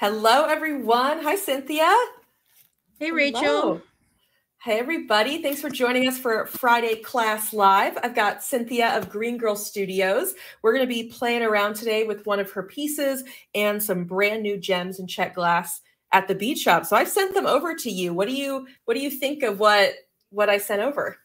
Hello, everyone. Hi, Cynthia. Hey, Rachel. Hello. Hey, everybody. Thanks for joining us for Friday Class Live. I've got Cynthia of Green Girl Studios. We're going to be playing around today with one of her pieces and some brand new gems and Czech glass at the bead shop. So I've sent them over to you. What do you what do you think of what what I sent over?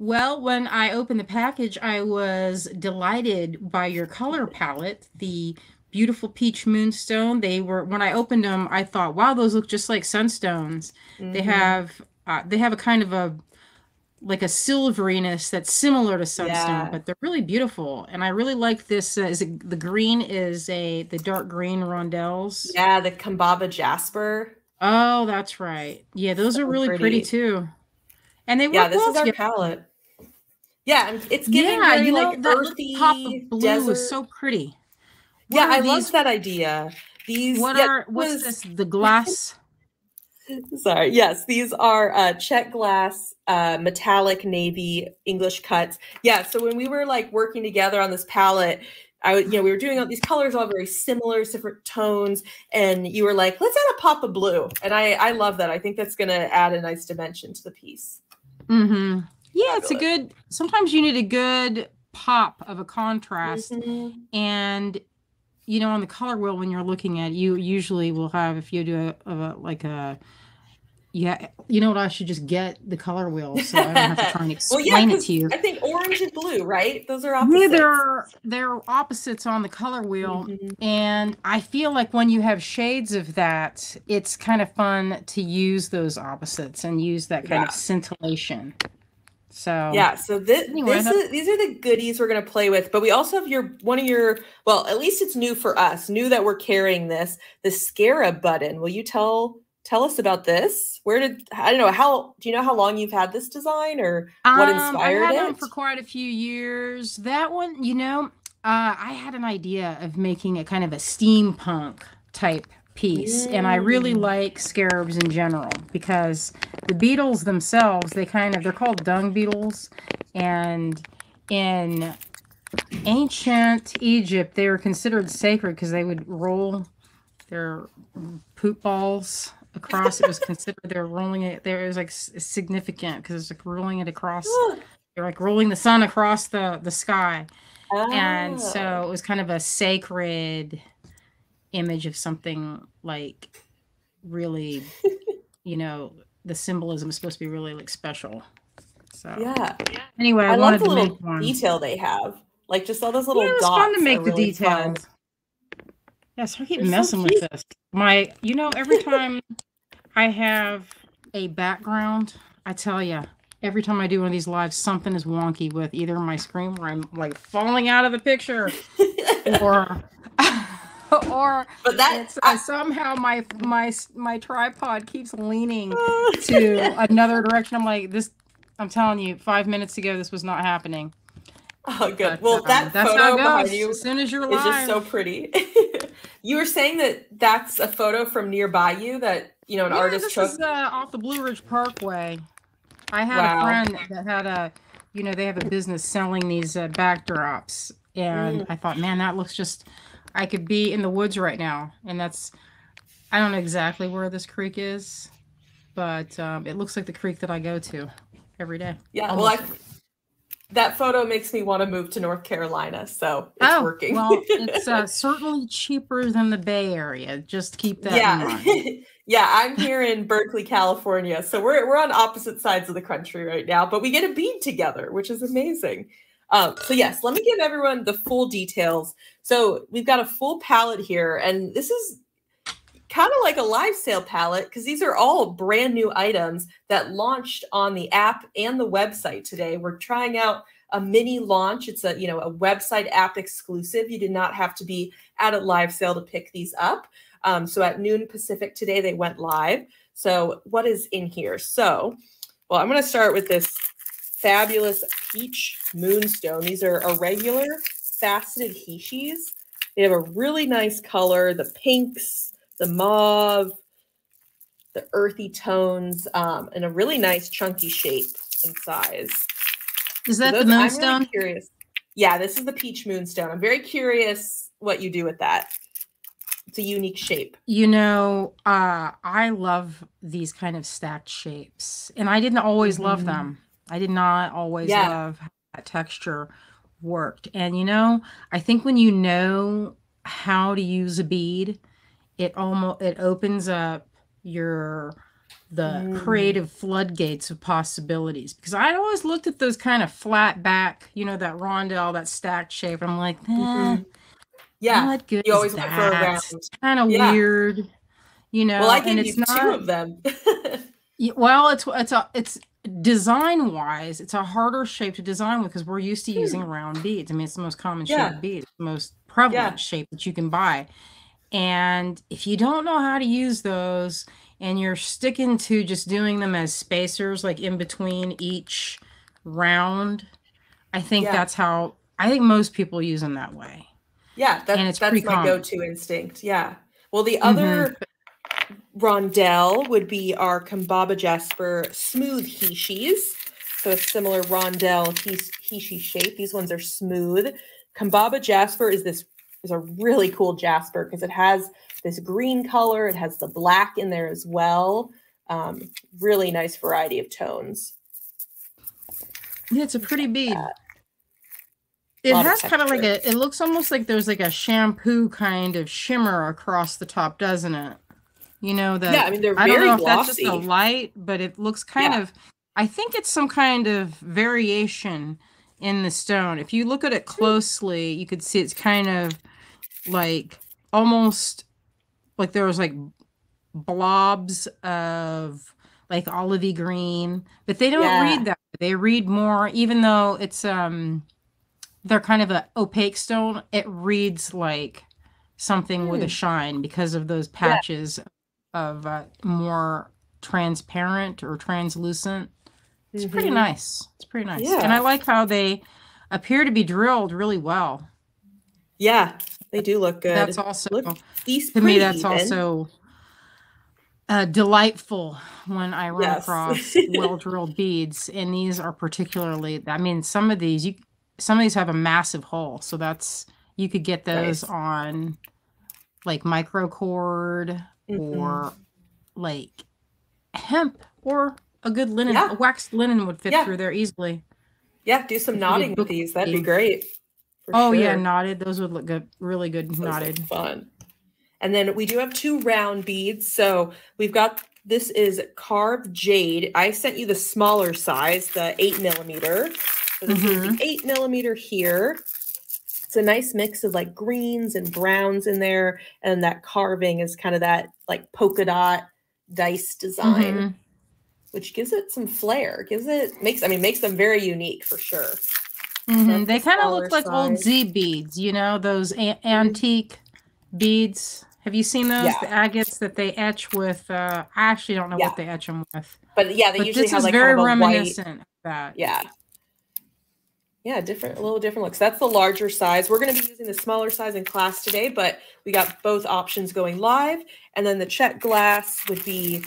Well, when I opened the package, I was delighted by your color palette. The beautiful peach moonstone. They were when I opened them, I thought, wow, those look just like sunstones. Mm-hmm. They have uh, they have a kind of a like a silveriness that's similar to sunstone, yeah. but they're really beautiful. And I really like this. Uh, is it, the green is a the dark green rondelles? Yeah, the Kambaba Jasper. Oh, that's right. Yeah, those so are really pretty. pretty. too. And they yeah, this well is our palette. Yeah, it's giving yeah, very you know, like that earthy pop of blue desert. is so pretty. What yeah, I these? love that idea. These what yeah, are what's was, this? The glass. Sorry. Yes, these are uh, Czech glass, uh, metallic navy English cuts. Yeah. So when we were like working together on this palette, I, you know, we were doing all these colors, all very similar, different tones, and you were like, "Let's add a pop of blue," and I, I love that. I think that's going to add a nice dimension to the piece. Mm-hmm. Yeah, it's a good. Sometimes you need a good pop of a contrast, mm-hmm. and you know, on the color wheel when you're looking at, it, you usually will have if you do a, a like a yeah, you know what? I should just get the color wheel so I don't have to try and explain well, yeah, it to you. I think orange and blue, right? Those are opposites. Yeah, they're they're opposites on the color wheel, mm-hmm. and I feel like when you have shades of that, it's kind of fun to use those opposites and use that kind yeah. of scintillation. So yeah, so this, anyway, this is, these are the goodies we're gonna play with, but we also have your one of your well, at least it's new for us, new that we're carrying this, the Scarab button. Will you tell tell us about this? Where did I don't know how do you know how long you've had this design or what um, inspired I've had it? for quite a few years. That one, you know, uh, I had an idea of making a kind of a steampunk type piece. And I really mm. like scarabs in general because the beetles themselves, they kind of, they're called dung beetles. And in ancient Egypt, they were considered sacred because they would roll their poop balls across. it was considered they were rolling it. There was like significant because it's like rolling it across. They're like rolling the sun across the the sky, oh. and so it was kind of a sacred image of something like really, you know, the symbolism is supposed to be really like special. So yeah. Anyway, I, I love the little detail they have, like just all those little yeah, dots. fun to make the really details. Fun. Yes, I keep They're messing so with this. My, you know, every time I have a background, I tell you, every time I do one of these lives, something is wonky with either my screen where I'm like falling out of the picture or or but that uh, I, somehow my my my tripod keeps leaning to another direction. I'm like this. I'm telling you, five minutes ago, this was not happening. Oh, good. But, well, um, that photo behind you, as soon as you're live. is just so pretty. you were saying that that's a photo from nearby you that you know an yeah, artist this took. Is, uh, off the Blue Ridge Parkway. I had wow. a friend that had a, you know, they have a business selling these uh, backdrops, and mm. I thought, man, that looks just I could be in the woods right now, and that's I don't know exactly where this creek is, but um, it looks like the creek that I go to every day. Yeah, Almost. well, I, that photo makes me want to move to North Carolina, so it's oh, working. well, it's uh, certainly cheaper than the Bay Area. Just keep that in mind. yeah. yeah, I'm here in Berkeley, California, so we're we're on opposite sides of the country right now, but we get a bead together, which is amazing. Um, so yes, let me give everyone the full details. So we've got a full palette here, and this is kind of like a live sale palette because these are all brand new items that launched on the app and the website today. We're trying out a mini launch. It's a you know a website app exclusive. You did not have to be at a live sale to pick these up. Um, so at noon Pacific today they went live. So what is in here? So well, I'm going to start with this fabulous peach moonstone. These are irregular faceted heishis. They have a really nice color, the pinks, the mauve, the earthy tones, um, and a really nice chunky shape and size. Is that so those, the moonstone? I'm really curious. Yeah, this is the peach moonstone. I'm very curious what you do with that. It's a unique shape. You know, uh, I love these kind of stacked shapes, and I didn't always love Mhm. them. I did not always Yeah. love that texture worked. And you know, I think when you know how to use a bead, it almost it opens up your the Mm. creative floodgates of possibilities. Because I always looked at those kind of flat back, you know, that rondelle, that stacked shape. I'm like, eh, Mhm. Yeah. what good You is always a that? kind of Yeah. weird, you know. Well, I and gave it's not. two of them. Well, it's it's a it's design wise, it's a harder shape to design with because we're used to using round beads. I mean, it's the most common shape Hmm. Of bead, the most prevalent Yeah. shape that you can buy. And if you don't know how to use those and you're sticking to just doing them as spacers, like in between each round, I think Yeah. that's how I think most people use them that way. yeah, that, And it's that's my go-to instinct. Yeah. Well, the other rondelle would be our Kambaba Jasper smooth heishis. So a similar rondelle hish- heishi shape. These ones are smooth. Kambaba Jasper is this is a really cool jasper because it has this green color. It has the black in there as well. Um, really nice variety of tones. Yeah, it's a pretty bead. It has kind of like a, it looks almost like there's like a shampoo kind of shimmer across the top, doesn't it? You know, that yeah, I mean they're I don't very know if that's just glossy. a light, but it looks kind Yeah. of, I think it's some kind of variation in the stone. If you look at it closely, you could see it's kind of like almost like there was like blobs of like olivey green, but they don't Yeah. read that. They read more, even though it's um they're kind of a opaque stone. It reads like something with a Hmm. shine because of those patches of uh, more transparent or translucent. It's pretty Mhm. nice. It's pretty nice, and I like how they appear to be drilled really well. Yeah, they do look good. That's also Look, these to me that's even. also uh, delightful when i run Yes. across well drilled beads and these are particularly i mean some of these you some of these have a massive hole so that's you could get those Nice. on like microcord Mhm. or like hemp or a good linen Yeah. a waxed linen would fit Yeah. through there easily yeah, do some knotting with these. That'd be great. oh yeah knotted those would look good really good Those knotted fun. And then we do have two round beads. So we've got this is carved jade. I sent you the smaller size, the eight millimeter. So this is Mhm. the eight millimeter here. It's a nice mix of like greens and browns in there, and that carving is kind of that like polka dot dice design, Mhm. which gives it some flair. Gives it makes I mean makes them very unique for sure. Mhm, They kind of look like old. Dzi beads, you know, those a- antique beads. Have you seen those? Yeah. The agates that they etch with. Uh, I actually don't know Yeah. what they etch them with, But yeah, they but usually this have is like very kind of a white reminiscent of that. Yeah. Yeah, different, a little different looks. That's the larger size. We're going to be using the smaller size in class today, but we got both options going live. And then the Czech glass would be,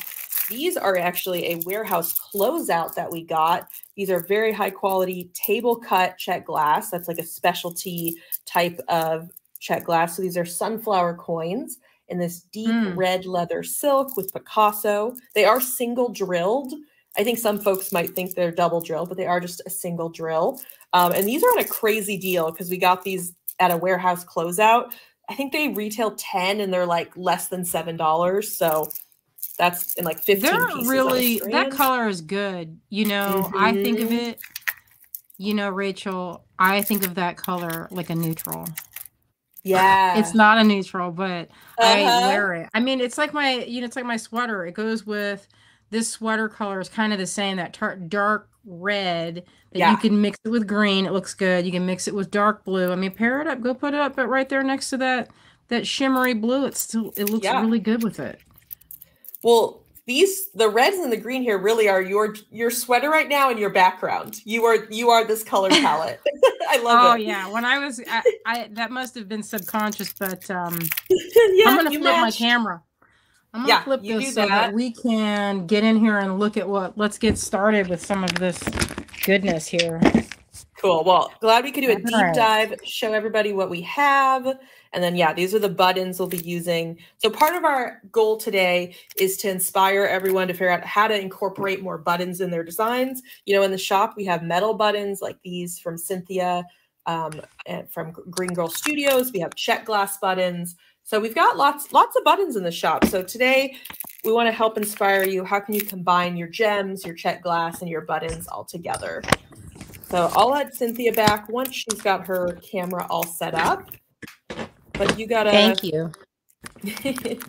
these are actually a warehouse closeout that we got. These are very high quality table cut Czech glass. That's like a specialty type of Czech glass. So these are sunflower coins in this deep Mm. red leather silk with Picasso. They are single drilled. I think some folks might think they're double drilled, but they are just a single drill. Um, and these are on a crazy deal because we got these at a warehouse closeout. I think they retail 10 and they're like less than $7. So that's in like 15 They're really that color is good. You know, I think of Mhm. it. You know, Rachel, I think of that color like a neutral. Yeah. It's not a neutral, but I Uh-huh. wear it. I mean, it's like my, you know, it's like my sweater. It goes with this sweater color is kind of the same, that tar- dark red that Yeah. you can mix it with green. It looks good. You can mix it with dark blue. I mean, pair it up, go put it up, but right there next to that, that shimmery blue, it's still, it looks Yeah. really good with it. Well, these the reds and the green here really are your your sweater right now and your background. You are you are this color palette. I love Oh it. yeah. When I was, I, I that must have been subconscious, but um, yeah, I'm gonna flip my camera. I'm gonna Yeah, flip this so that that. we can get in here and look at what. Let's get started with some of this goodness here. Cool. Well, glad we could do a deep Alright. dive, show everybody what we have, And then, yeah, these are the buttons we'll be using. So part of our goal today is to inspire everyone to figure out how to incorporate more buttons in their designs. You know, in the shop, we have metal buttons like these from Cynthia um, and from Green Girl Studios. We have Czech glass buttons. So we've got lots, lots of buttons in the shop. So today we want to help inspire you. How can you combine your gems, your Czech glass, and your buttons all together? So I'll add Cynthia back once she's got her camera all set up. But you gotta thank you.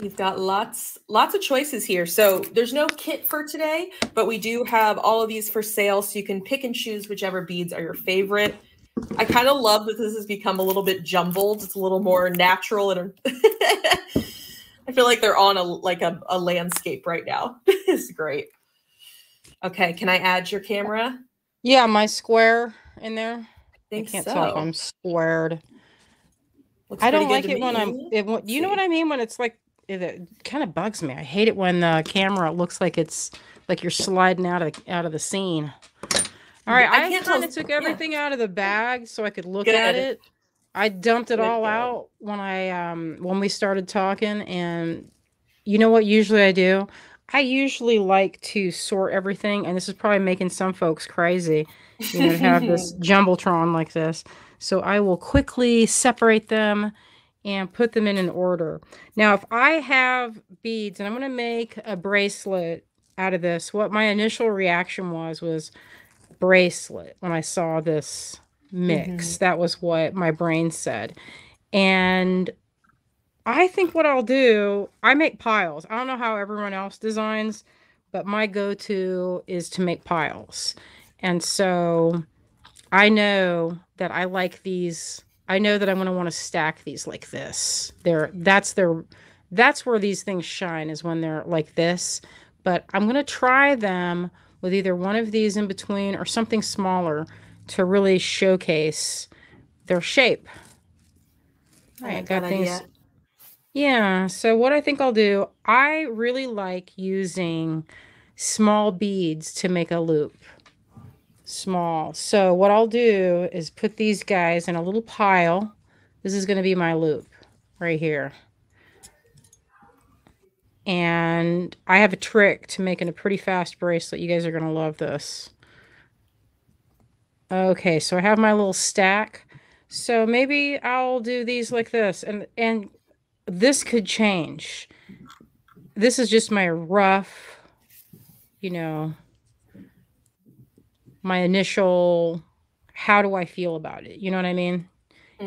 You've got lots lots of choices here. So there's no kit for today, but we do have all of these for sale. So you can pick and choose whichever beads are your favorite. I kind of love that this has become a little bit jumbled. It's a little more natural and I feel like they're on a like a, a landscape right now. it's great. Okay, can I add your camera? Yeah, my square in there. I think I can't so. tell if I'm squared. Looks I don't like it when I'm. me. It, you know what I mean? When it's like it, it kind of bugs me. I hate it when the camera looks like it's like you're sliding out of out of the scene. All right, I I, kind of took yeah. everything out of the bag so I could look at it. I dumped it Good all out when I um when we started talking, and you know what? Usually I do. I usually like to sort everything, and this is probably making some folks crazy, you know, to have this jumbletron like this. So I will quickly separate them and put them in an order. Now, if I have beads and I'm going to make a bracelet out of this, what my initial reaction was was bracelet when I saw this mix. Mm-hmm. That was what my brain said. And I think what I'll do, I make piles. I don't know how everyone else designs, but my go to is to make piles. And so I know that I like these. I know that I'm going to want to stack these like this. They're that's their that's where these things shine is when they're like this. But I'm going to try them with either one of these in between or something smaller to really showcase their shape. All I right, got things. idea. Yeah, so what I think I'll do, I really like using small beads to make a loop. Small. So what I'll do is put these guys in a little pile. This is going to be my loop right here. And I have a trick to making a pretty fast bracelet. You guys are going to love this. Okay, so I have my little stack. So maybe I'll do these like this. And and this could change. This is just my rough, you know, my initial how do I feel about it? You know what I mean?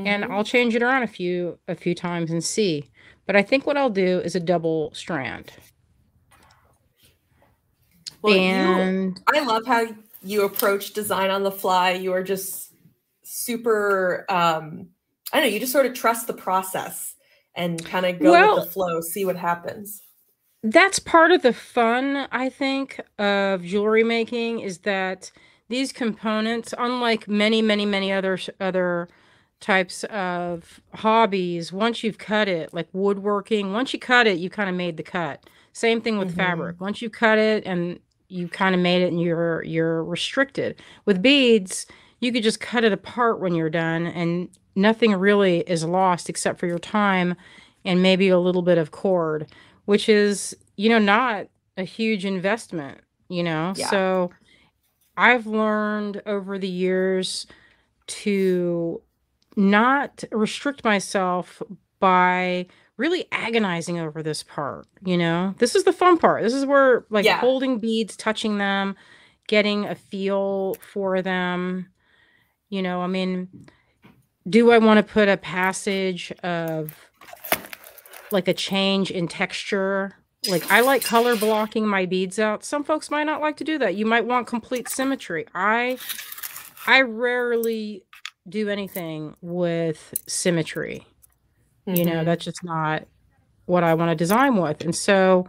And Mhm. I'll change it around a few a few times and see. But I think what I'll do is a double strand. Well, you, and I love how you approach design on the fly. You are just super. Um, I don't know. You just sort of trust the process and kind of go Well- with the flow, see what happens. that's part of the fun i think of jewelry making is that these components unlike many many many other other types of hobbies once you've cut it like woodworking once you cut it you kind of made the cut same thing with Mhm. fabric once you cut it and you kind of made it and you're you're restricted with beads you could just cut it apart when you're done and nothing really is lost except for your time and maybe a little bit of cord which is you know not a huge investment you know Yeah. so i've learned over the years to not restrict myself by really agonizing over this part you know? This is the fun part. This is where like Yeah. holding beads touching them getting a feel for them. You know i mean do i want to put a passage of like a change in texture? Like i like color blocking my beads out. Some folks might not like to do that. You might want complete symmetry. I i rarely do anything with symmetry. You know Mhm. that's just not what i want to design with. And so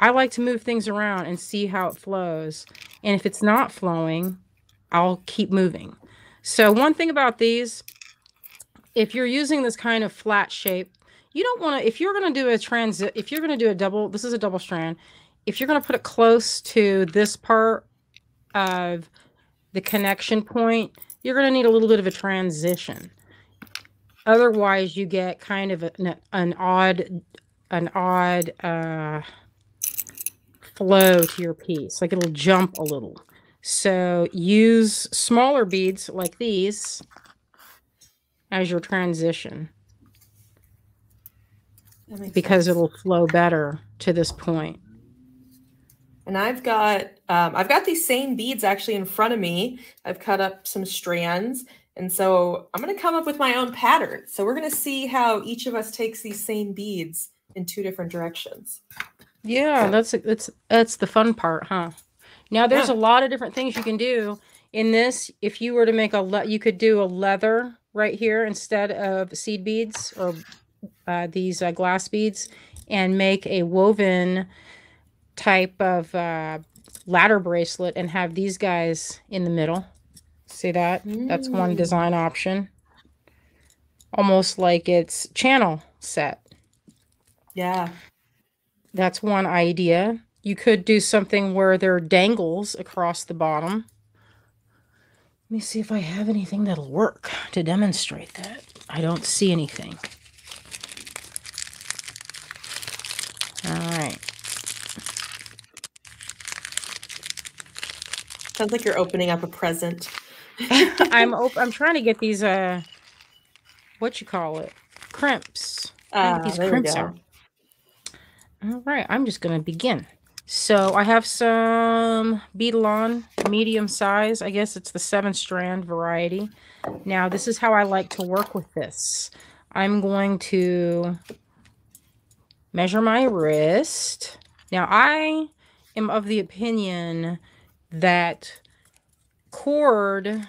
i like to move things around and see how it flows. And if it's not flowing i'll keep moving. So one thing about these if you're using this kind of flat shape you don't want to if you're going to do a transit if you're going to do a double this is a double strand if you're going to put it close to this part of the connection point you're going to need a little bit of a transition otherwise you get kind of an, an odd an odd uh, flow to your piece like it'll jump a little so use smaller beads like these as your transition because sense. it'll flow better to this point. point and I've got um, I've got these same beads actually in front of me. I've cut up some strands and so I'm going to come up with my own pattern. So we're going to see how each of us takes these same beads in two different directions. Yeah, that's that's that's the fun part, huh? Now there's yeah. a lot of different things you can do in this. If you were to make a le- you could do a leather right here instead of seed beads or uh, these uh, glass beads and make a woven type of uh, ladder bracelet and have these guys in the middle See that? Mm. That's one mm. design option. Almost like it's channel set. Yeah. That's one idea. You could do something where there are dangles across the bottom. Let me see if I have anything that'll work to demonstrate that. I don't see anything. All right. Sounds like you're opening up a present. I'm op- I'm trying to get these uh what you call it crimps. Uh, these crimps are. All right, I'm just gonna begin. So I have some Beadalon medium size. I guess it's the seven strand variety. Now this is how I like to work with this. I'm going to measure my wrist. Now I am of the opinion that cord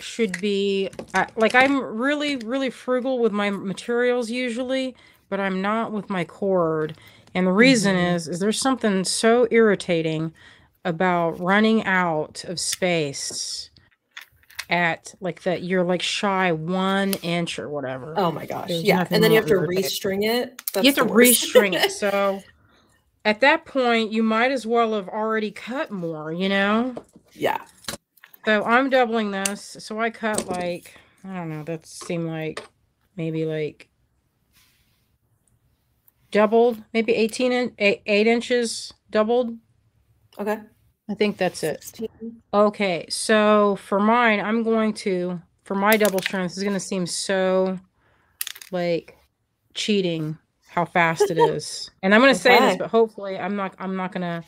should be uh, like I'm really really frugal with my materials usually, but I'm not with my cord. And the reason mm-hmm. is is there's something so irritating about running out of space at like that you're like shy one inch or whatever. Oh my gosh. There's yeah. And then you have to restring it. That's you have to restring it. So at that point you might as well have already cut more, you know? Yeah. So I'm doubling this. So I cut like, I don't know, that seemed like maybe like doubled, maybe 18 and in, 8, 8 inches doubled. Okay. I think that's it. Okay. So for mine, I'm going to, for my double strength, this is going to seem so like cheating how fast it is. And I'm going to okay. say this, but hopefully I'm not, I'm not going to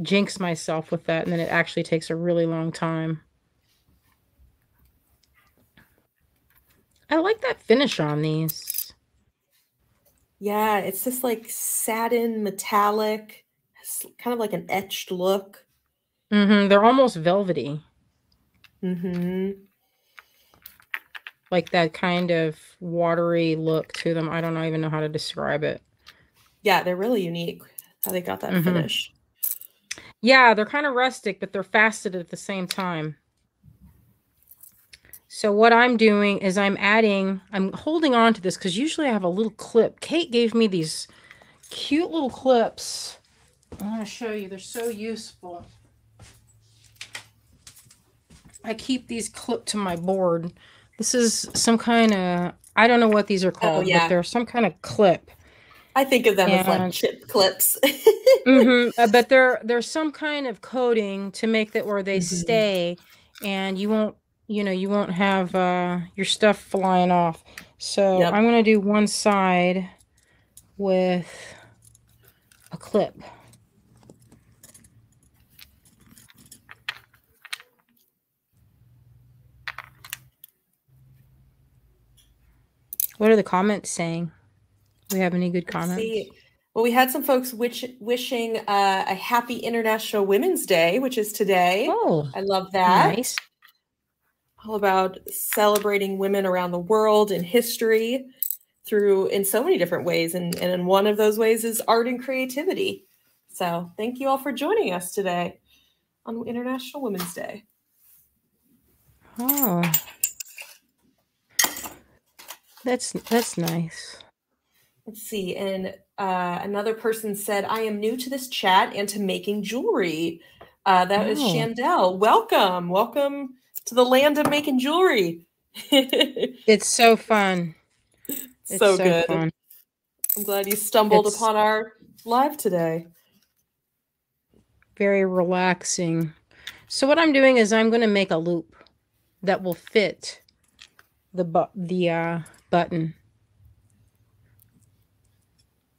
jinx myself with that and then it actually takes a really long time. I like that finish on these. Yeah, it's just like satin metallic, kind of like an etched look. Mm-hmm. They're almost velvety. Mm-hmm. Like that kind of watery look to them. I don't even know how to describe it. Yeah, they're really unique how they got that mm-hmm. finish. Yeah, they're kind of rustic, but they're faceted at the same time. So what I'm doing is I'm adding, I'm holding on to this because usually I have a little clip. Kate gave me these cute little clips. I want to show you. They're so useful. I keep these clipped to my board. This is some kind of, I don't know what these are oh, called, oh, yeah. but they're some kind of clip. I think of them and, as like chip clips. mm-hmm, uh, but there there's some kind of coating to make that where they mm-hmm. stay, and you won't you know you won't have uh, your stuff flying off. So yep. I'm gonna do one side with a clip. What are the comments saying? Do we have any good comments? See. Well, we had some folks wish, wishing uh, a happy International Women's Day, which is today. Oh, I love that. Nice. All about celebrating women around the world in history through in so many different ways. And, and in one of those ways is art and creativity. So thank you all for joining us today on International Women's Day. Oh, that's that's nice. Let's see. And uh, another person said, I am new to this chat and to making jewelry. Uh, that oh. is Chandel. Welcome. Welcome to the land of making jewelry. it's so fun. It's so, so, good. Fun. I'm glad you stumbled it's upon our live today. Very relaxing. So what I'm doing is I'm going to make a loop that will fit the the uh, button.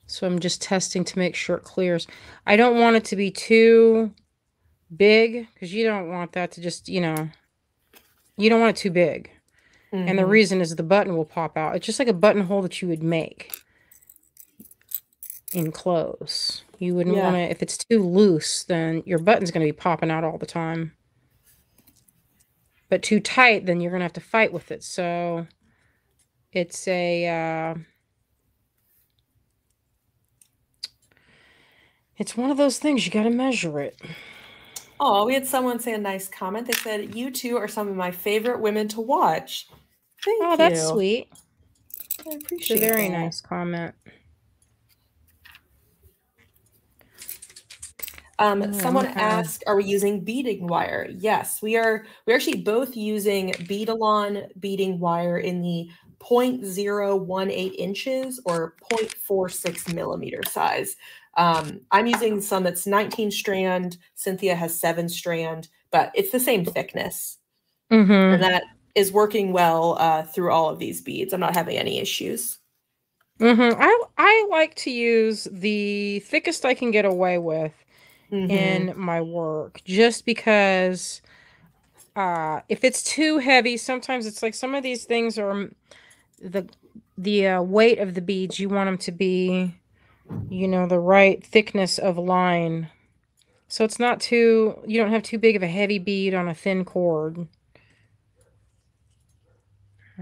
So I'm just testing to make sure it clears. I don't want it to be too big because you don't want that to just, you know, you don't want it too big. Mm-hmm. And the mm-hmm. reason is the button will pop out. It's just like a buttonhole that you would make in clothes. You wouldn't yeah. want to, if it's too loose, then your button's going to be popping out all the time. But too tight, then you're going to have to fight with it. So it's a, uh, It's one of those things you got to measure it. Oh, we had someone say a nice comment. They said, You two are some of my favorite women to watch. Thank oh, you. that's sweet. I appreciate it's a very that. nice comment. Um, oh, someone okay. asked, "Are we using beading wire?" Yes, we are. We're actually both using Beadalon beading wire in the 0.018 inches or 0.46 millimeter size. Um, I'm using some that's 19 strand. Cynthia has seven strand, but it's the same thickness. Mm-hmm. And that is working well uh, through all of these beads. I'm not having any issues. Mm-hmm. I I like to use the thickest I can get away with mm-hmm. in my work, just because uh, if it's too heavy, sometimes it's like some of these things are the the uh, weight of the beads. You want them to be you know, the right thickness of line. So it's not too, you don't have too big of a heavy bead on a thin cord.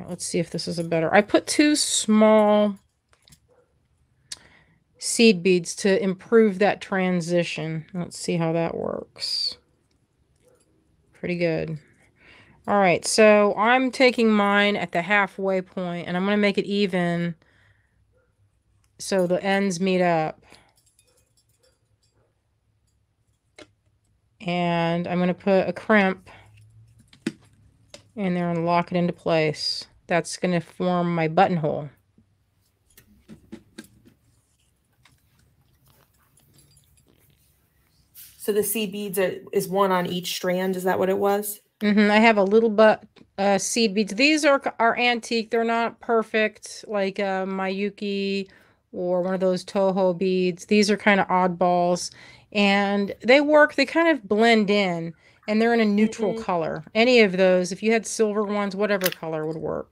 let's see if this is a better. I put two small seed beads to improve that transition. Let's see how that works. Pretty good. All right, so I'm taking mine at the halfway point and I'm going to make it even so the ends meet up. And I'm going to put a crimp in there and lock it into place. That's going to form my buttonhole. So the seed beads are, is one on each strand. Is that what it was? Mm-hmm. I have a little but uh, seed beads. These are are antique. They're not perfect like uh, Miyuki or one of those Toho beads. These are kind of oddballs and they work, they kind of blend in and they're in a neutral mm-hmm. color. Any of those, if you had silver ones, whatever color would work.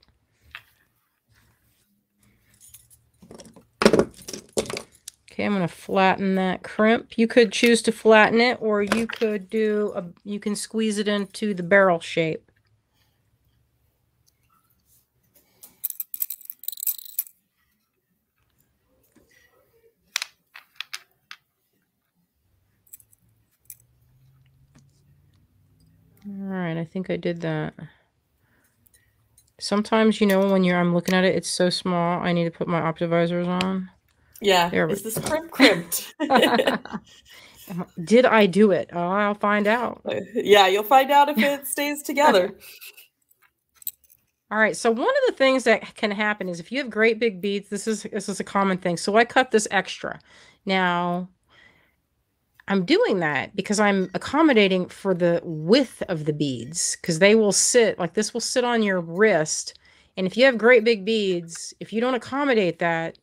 Okay, I'm going to flatten that crimp. You could choose to flatten it or you could do a, you can squeeze it into the barrel shape. All right, I think I did that. Sometimes, you know, when you're I'm looking at it, it's so small. I need to put my optivisors on. Yeah. There is this crimp crimped? did I do it? Oh, I'll find out. Yeah, you'll find out if it stays together. All right. So one of the things that can happen is if you have great big beads, this is this is a common thing. So I cut this extra. Now, I'm doing that because I'm accommodating for the width of the beads because they will sit like this will sit on your wrist. And if you have great big beads, if you don't accommodate that,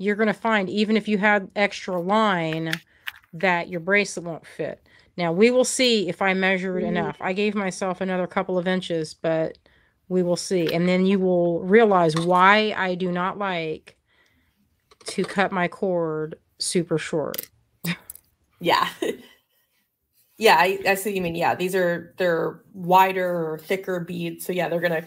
you're going to find even if you had extra line that your bracelet won't fit. Now we will see if I measured mm. enough. I gave myself another couple of inches, but we will see. And then you will realize why I do not like to cut my cord super short. Yeah. yeah, I, I see you mean. Yeah, these are they're wider or thicker beads. So yeah, they're gonna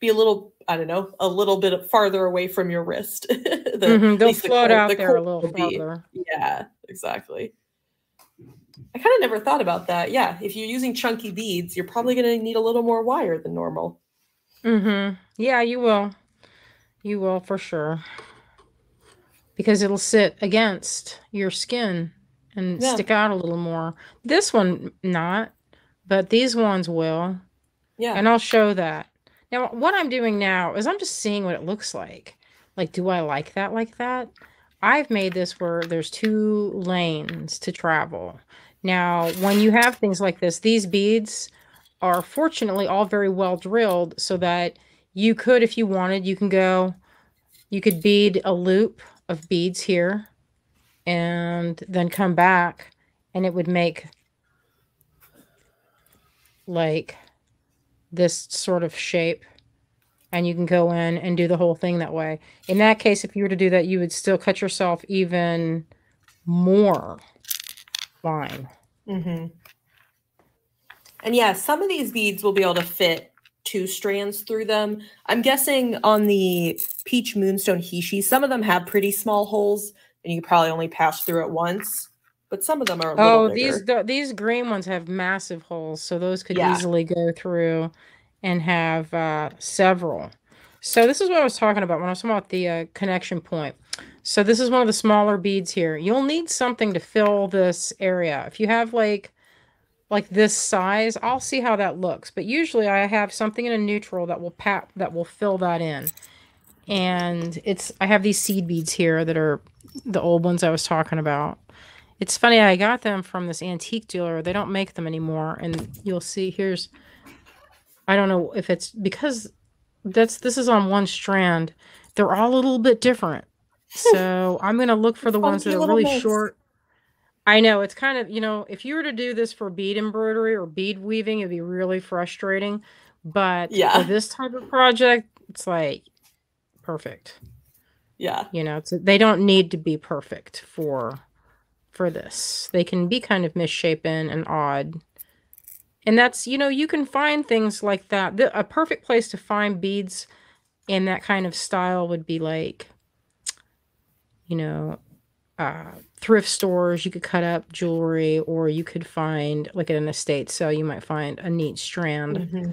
be a little, I don't know, a little bit farther away from your wrist. the, mm-hmm. They'll float the out the there a little farther. Yeah, exactly. I kind of never thought about that. Yeah, if you're using chunky beads, you're probably going to need a little more wire than normal. Mm-hmm. Yeah, you will. You will for sure. Because it'll sit against your skin and yeah. stick out a little more. This one not, but these ones will. Yeah. And I'll show that. Now, what I'm doing now is I'm just seeing what it looks like. Like, do I like that like that? I've made this where there's two lanes to travel. Now, when you have things like this, these beads are fortunately all very well drilled so that you could, if you wanted, you can go, you could bead a loop of beads here and then come back and it would make like this sort of shape and you can go in and do the whole thing that way. In that case, if you were to do that, you would still cut yourself even more fine. Mm-hmm. And yeah, some of these beads will be able to fit two strands through them. I'm guessing on the Peach Moonstone Heishi, some of them have pretty small holes and you probably only pass through it once. But some of them are. oh, these the, these green ones have massive holes, so those could yeah. easily go through and have uh, several. So this is what I was talking about when I was talking about the uh, connection point. So this is one of the smaller beads here. You'll need something to fill this area. If you have like like this size, I'll see how that looks. But usually I have something in a neutral that will pat that will fill that in. And it's I have these seed beads here that are the old ones I was talking about. It's funny, I got them from this antique dealer. They don't make them anymore. And you'll see here's I don't know if it's because that's this is on one strand. They're all a little bit different. So I'm gonna look for the ones that are really mix. short. I know it's kind of you know if you were to do this for bead embroidery or bead weaving, it'd be really frustrating. But yeah. for this type of project, it's like perfect. Yeah, you know, it's they don't need to be perfect for for this. They can be kind of misshapen and odd and that's you know you can find things like that the, a perfect place to find beads in that kind of style would be like you know uh, thrift stores you could cut up jewelry or you could find like at an estate sale you might find a neat strand mm-hmm.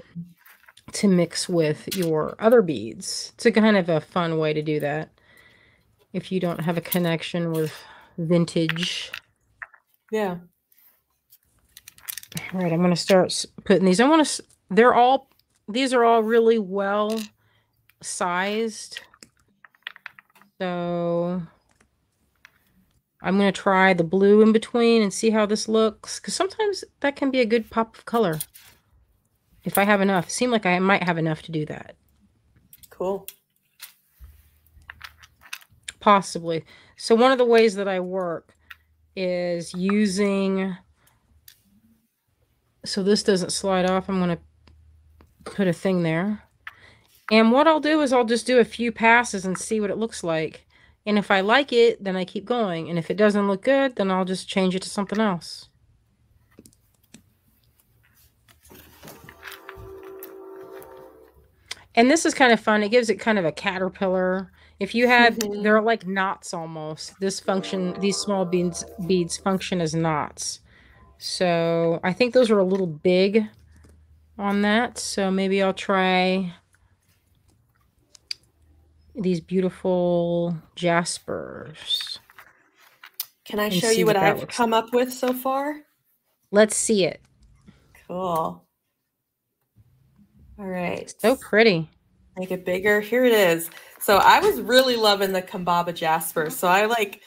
to mix with your other beads it's a kind of a fun way to do that if you don't have a connection with vintage yeah all right, I'm going to start putting these. I want to, they're all, these are all really well sized. So I'm going to try the blue in between and see how this looks. Because sometimes that can be a good pop of color. If I have enough. Seem like I might have enough to do that. Cool. Possibly. So one of the ways that I work is using so this doesn't slide off. I'm going to put a thing there. And what I'll do is I'll just do a few passes and see what it looks like. And if I like it, then I keep going. And if it doesn't look good, then I'll just change it to something else. And this is kind of fun. It gives it kind of a caterpillar. If you had, mm -hmm. they're like knots almost. This function, these small beads, beads function as knots. So I think those are a little big on that. So maybe I'll try these beautiful jaspers. Can I show you what, what I've come like. up with so far? Let's see it. Cool. All right. So pretty. Make it bigger. Here it is. So I was really loving the Kambaba Jasper. So I like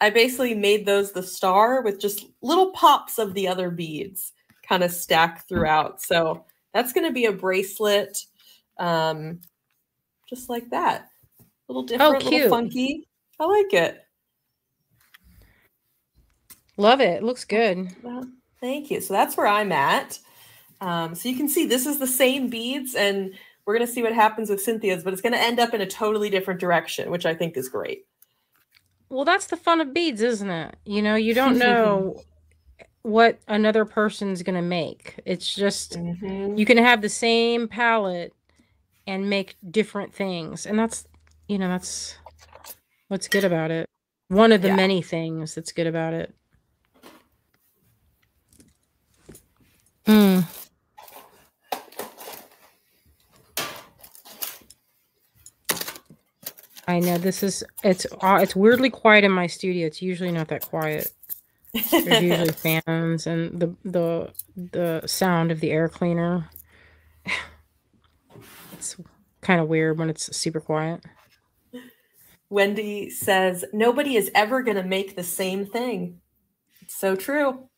I basically made those the star with just little pops of the other beads kind of stacked throughout. So that's going to be a bracelet um, just like that. A little oh, different, oh, little funky. I like it. Love it. it looks good. Well, thank you. So that's where I'm at. Um, so you can see this is the same beads and we're going to see what happens with Cynthia's, but it's going to end up in a totally different direction, which I think is great. Well, that's the fun of beads, isn't it? You know, you don't know what another person's going to make. It's just mm-hmm. you can have the same palette and make different things. And that's, you know, that's what's good about it. One of the yeah. many things that's good about it. Hmm. I know this is it's uh, it's weirdly quiet in my studio. It's usually not that quiet. There's usually fans and the the the sound of the air cleaner. It's kind of weird when it's super quiet. Wendy says, Nobody is ever going to make the same thing. It's so true.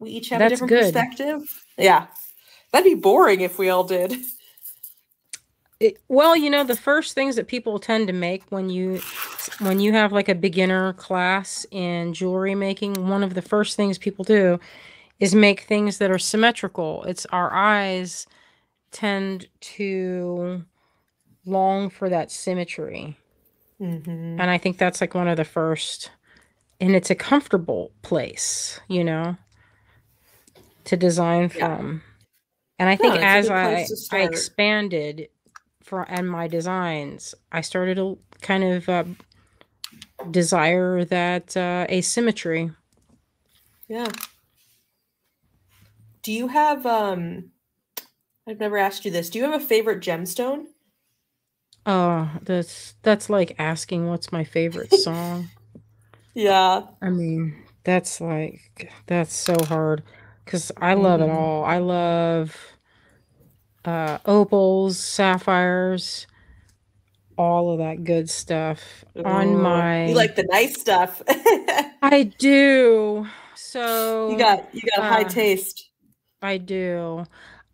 We each have That's a different good. perspective. Yeah. That'd be boring if we all did. It, well, you know, the first things that people tend to make when you when you have like a beginner class in jewelry making, one of the first things people do is make things that are symmetrical. It's our eyes tend to long for that symmetry. Mm-hmm. And I think that's like one of the first, and it's a comfortable place, you know, to design yeah. from. And I think no, as I I expanded for and my designs, I started to kind of uh, desire that uh, asymmetry. Yeah. Do you have um I've never asked you this. Do you have a favorite gemstone? Oh, that's that's like asking what's my favorite song. yeah. I mean, that's like that's so hard cuz I love mm-hmm. it all. I love uh opals, sapphires, all of that good stuff Ooh, on my You like the nice stuff. I do. So You got you got uh, high taste. I do.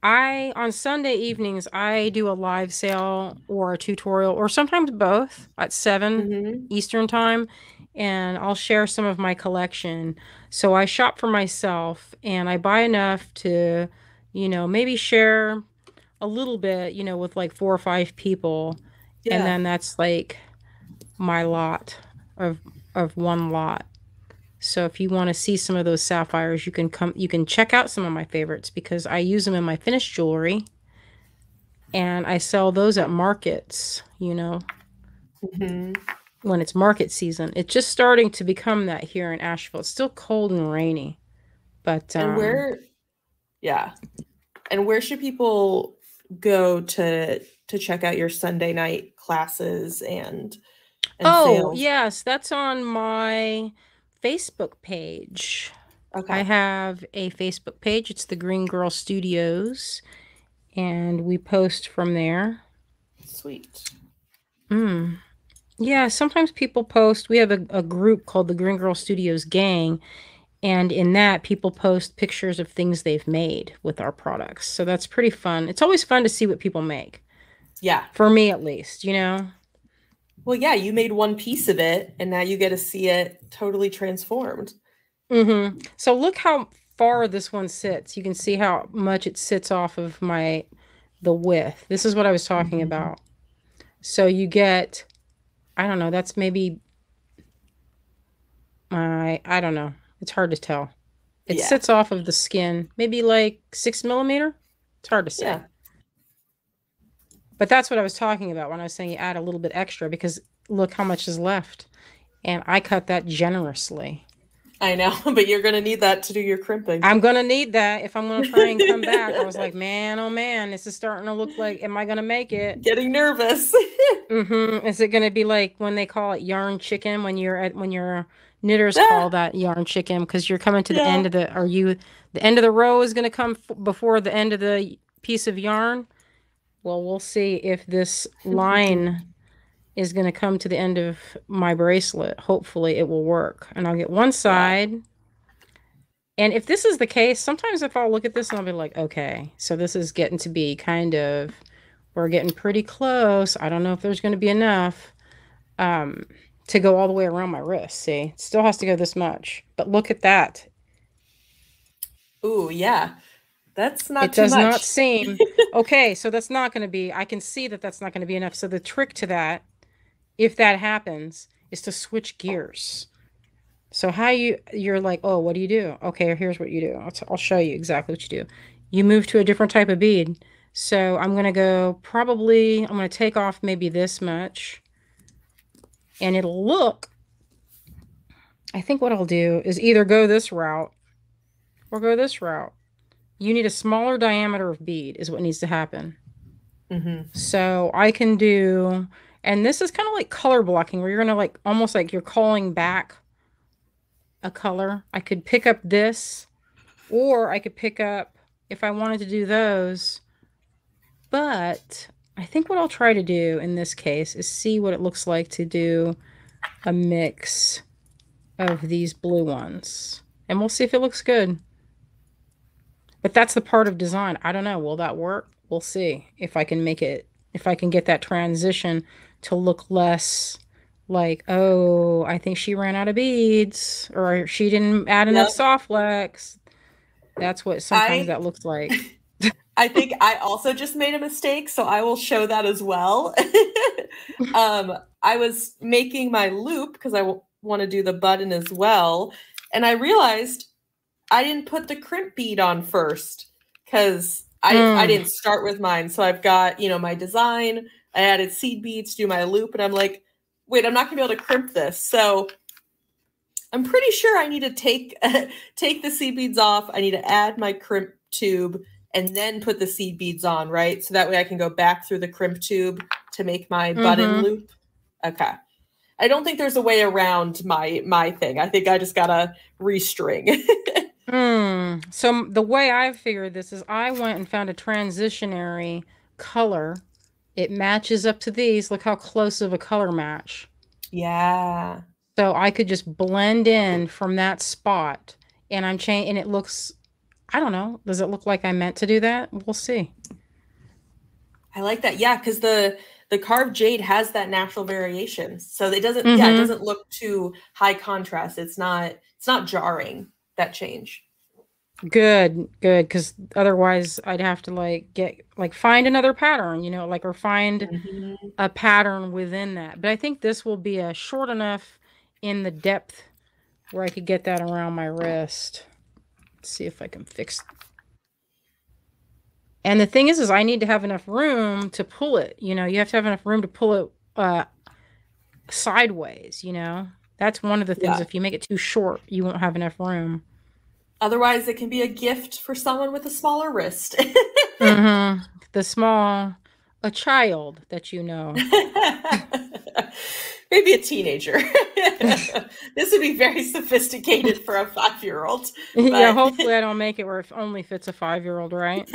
I on Sunday evenings I do a live sale or a tutorial or sometimes both at 7 mm-hmm. Eastern time and I'll share some of my collection. So I shop for myself and I buy enough to, you know, maybe share a little bit, you know, with like four or five people. Yeah. And then that's like my lot of of one lot. So if you want to see some of those sapphires, you can come you can check out some of my favorites because I use them in my finished jewelry. And I sell those at markets, you know. Mm-hmm. When it's market season. It's just starting to become that here in Asheville. It's still cold and rainy. But um, And where yeah. And where should people go to to check out your Sunday night classes and, and Oh, sales? yes, that's on my Facebook page. Okay. I have a Facebook page. It's the Green Girl Studios, and we post from there. Sweet. Hmm. Yeah, sometimes people post. We have a, a group called the Green Girl Studios Gang, and in that, people post pictures of things they've made with our products. So that's pretty fun. It's always fun to see what people make. Yeah. For me, at least, you know? Well, yeah, you made one piece of it, and now you get to see it totally transformed. Mm-hmm. So look how far this one sits. You can see how much it sits off of my the width. This is what I was talking mm-hmm. about. So you get, I don't know. That's maybe I I don't know. It's hard to tell. It yeah. sits off of the skin, maybe like six millimeter. It's hard to say. Yeah. But that's what I was talking about when I was saying you add a little bit extra because look how much is left. And I cut that generously. I know, but you're going to need that to do your crimping. I'm going to need that if I'm going to try and come back. I was like, man, oh man, this is starting to look like, am I going to make it? Getting nervous. mm-hmm. Is it going to be like when they call it yarn chicken when you're at, when your knitters ah. call that yarn chicken because you're coming to the yeah. end of the, are you, the end of the row is going to come f- before the end of the piece of yarn? Well, we'll see if this line is going to come to the end of my bracelet. Hopefully it will work. And I'll get one side. And if this is the case, sometimes if I'll look at this and I'll be like, okay, so this is getting to be kind of, we're getting pretty close. I don't know if there's going to be enough um, to go all the way around my wrist. See, it still has to go this much. But look at that. Ooh, yeah. That's not. It does much. not seem okay. So that's not going to be. I can see that that's not going to be enough. So the trick to that, if that happens, is to switch gears. So how you you're like, oh, what do you do? Okay, here's what you do. I'll, t- I'll show you exactly what you do. You move to a different type of bead. So I'm going to go probably. I'm going to take off maybe this much, and it'll look. I think what I'll do is either go this route or go this route you need a smaller diameter of bead is what needs to happen. Mm-hmm. So I can do, and this is kind of like color blocking where you're going to like almost like you're calling back a color. I could pick up this or I could pick up if I wanted to do those, but I think what I'll try to do in this case is see what it looks like to do a mix of these blue ones. And we'll see if it looks good. But that's the part of design. I don't know. Will that work? We'll see if I can make it, if I can get that transition to look less like, oh, I think she ran out of beads or she didn't add enough Soft Flex. That's what sometimes I, that looks like. I think I also just made a mistake, so I will show that as well. um, I was making my loop because I w- want to do the button as well, and I realized I didn't put the crimp bead on first because I, mm. I didn't start with mine. So I've got you know my design. I added seed beads to do my loop, and I'm like, wait, I'm not gonna be able to crimp this. So I'm pretty sure I need to take take the seed beads off. I need to add my crimp tube and then put the seed beads on, right? So that way I can go back through the crimp tube to make my button mm-hmm. loop. Okay. I don't think there's a way around my my thing. I think I just gotta restring. mm. So the way I figured this is I went and found a transitionary color. It matches up to these. Look how close of a color match. Yeah. So I could just blend in from that spot and I'm changing and it looks I don't know. Does it look like I meant to do that? We'll see. I like that. Yeah, because the the carved jade has that natural variation. So it doesn't mm-hmm. yeah, it mm-hmm. doesn't look too high contrast. It's not it's not jarring that change. Good, good. Because otherwise, I'd have to like get like find another pattern, you know, like or find mm-hmm. a pattern within that. But I think this will be a short enough in the depth where I could get that around my wrist. Let's see if I can fix. And the thing is, is I need to have enough room to pull it. You know, you have to have enough room to pull it uh, sideways. You know, that's one of the things. Yeah. If you make it too short, you won't have enough room. Otherwise, it can be a gift for someone with a smaller wrist. mm-hmm. The small, a child that you know. maybe a teenager. this would be very sophisticated for a five year old. Yeah, hopefully I don't make it where it only fits a five year old, right?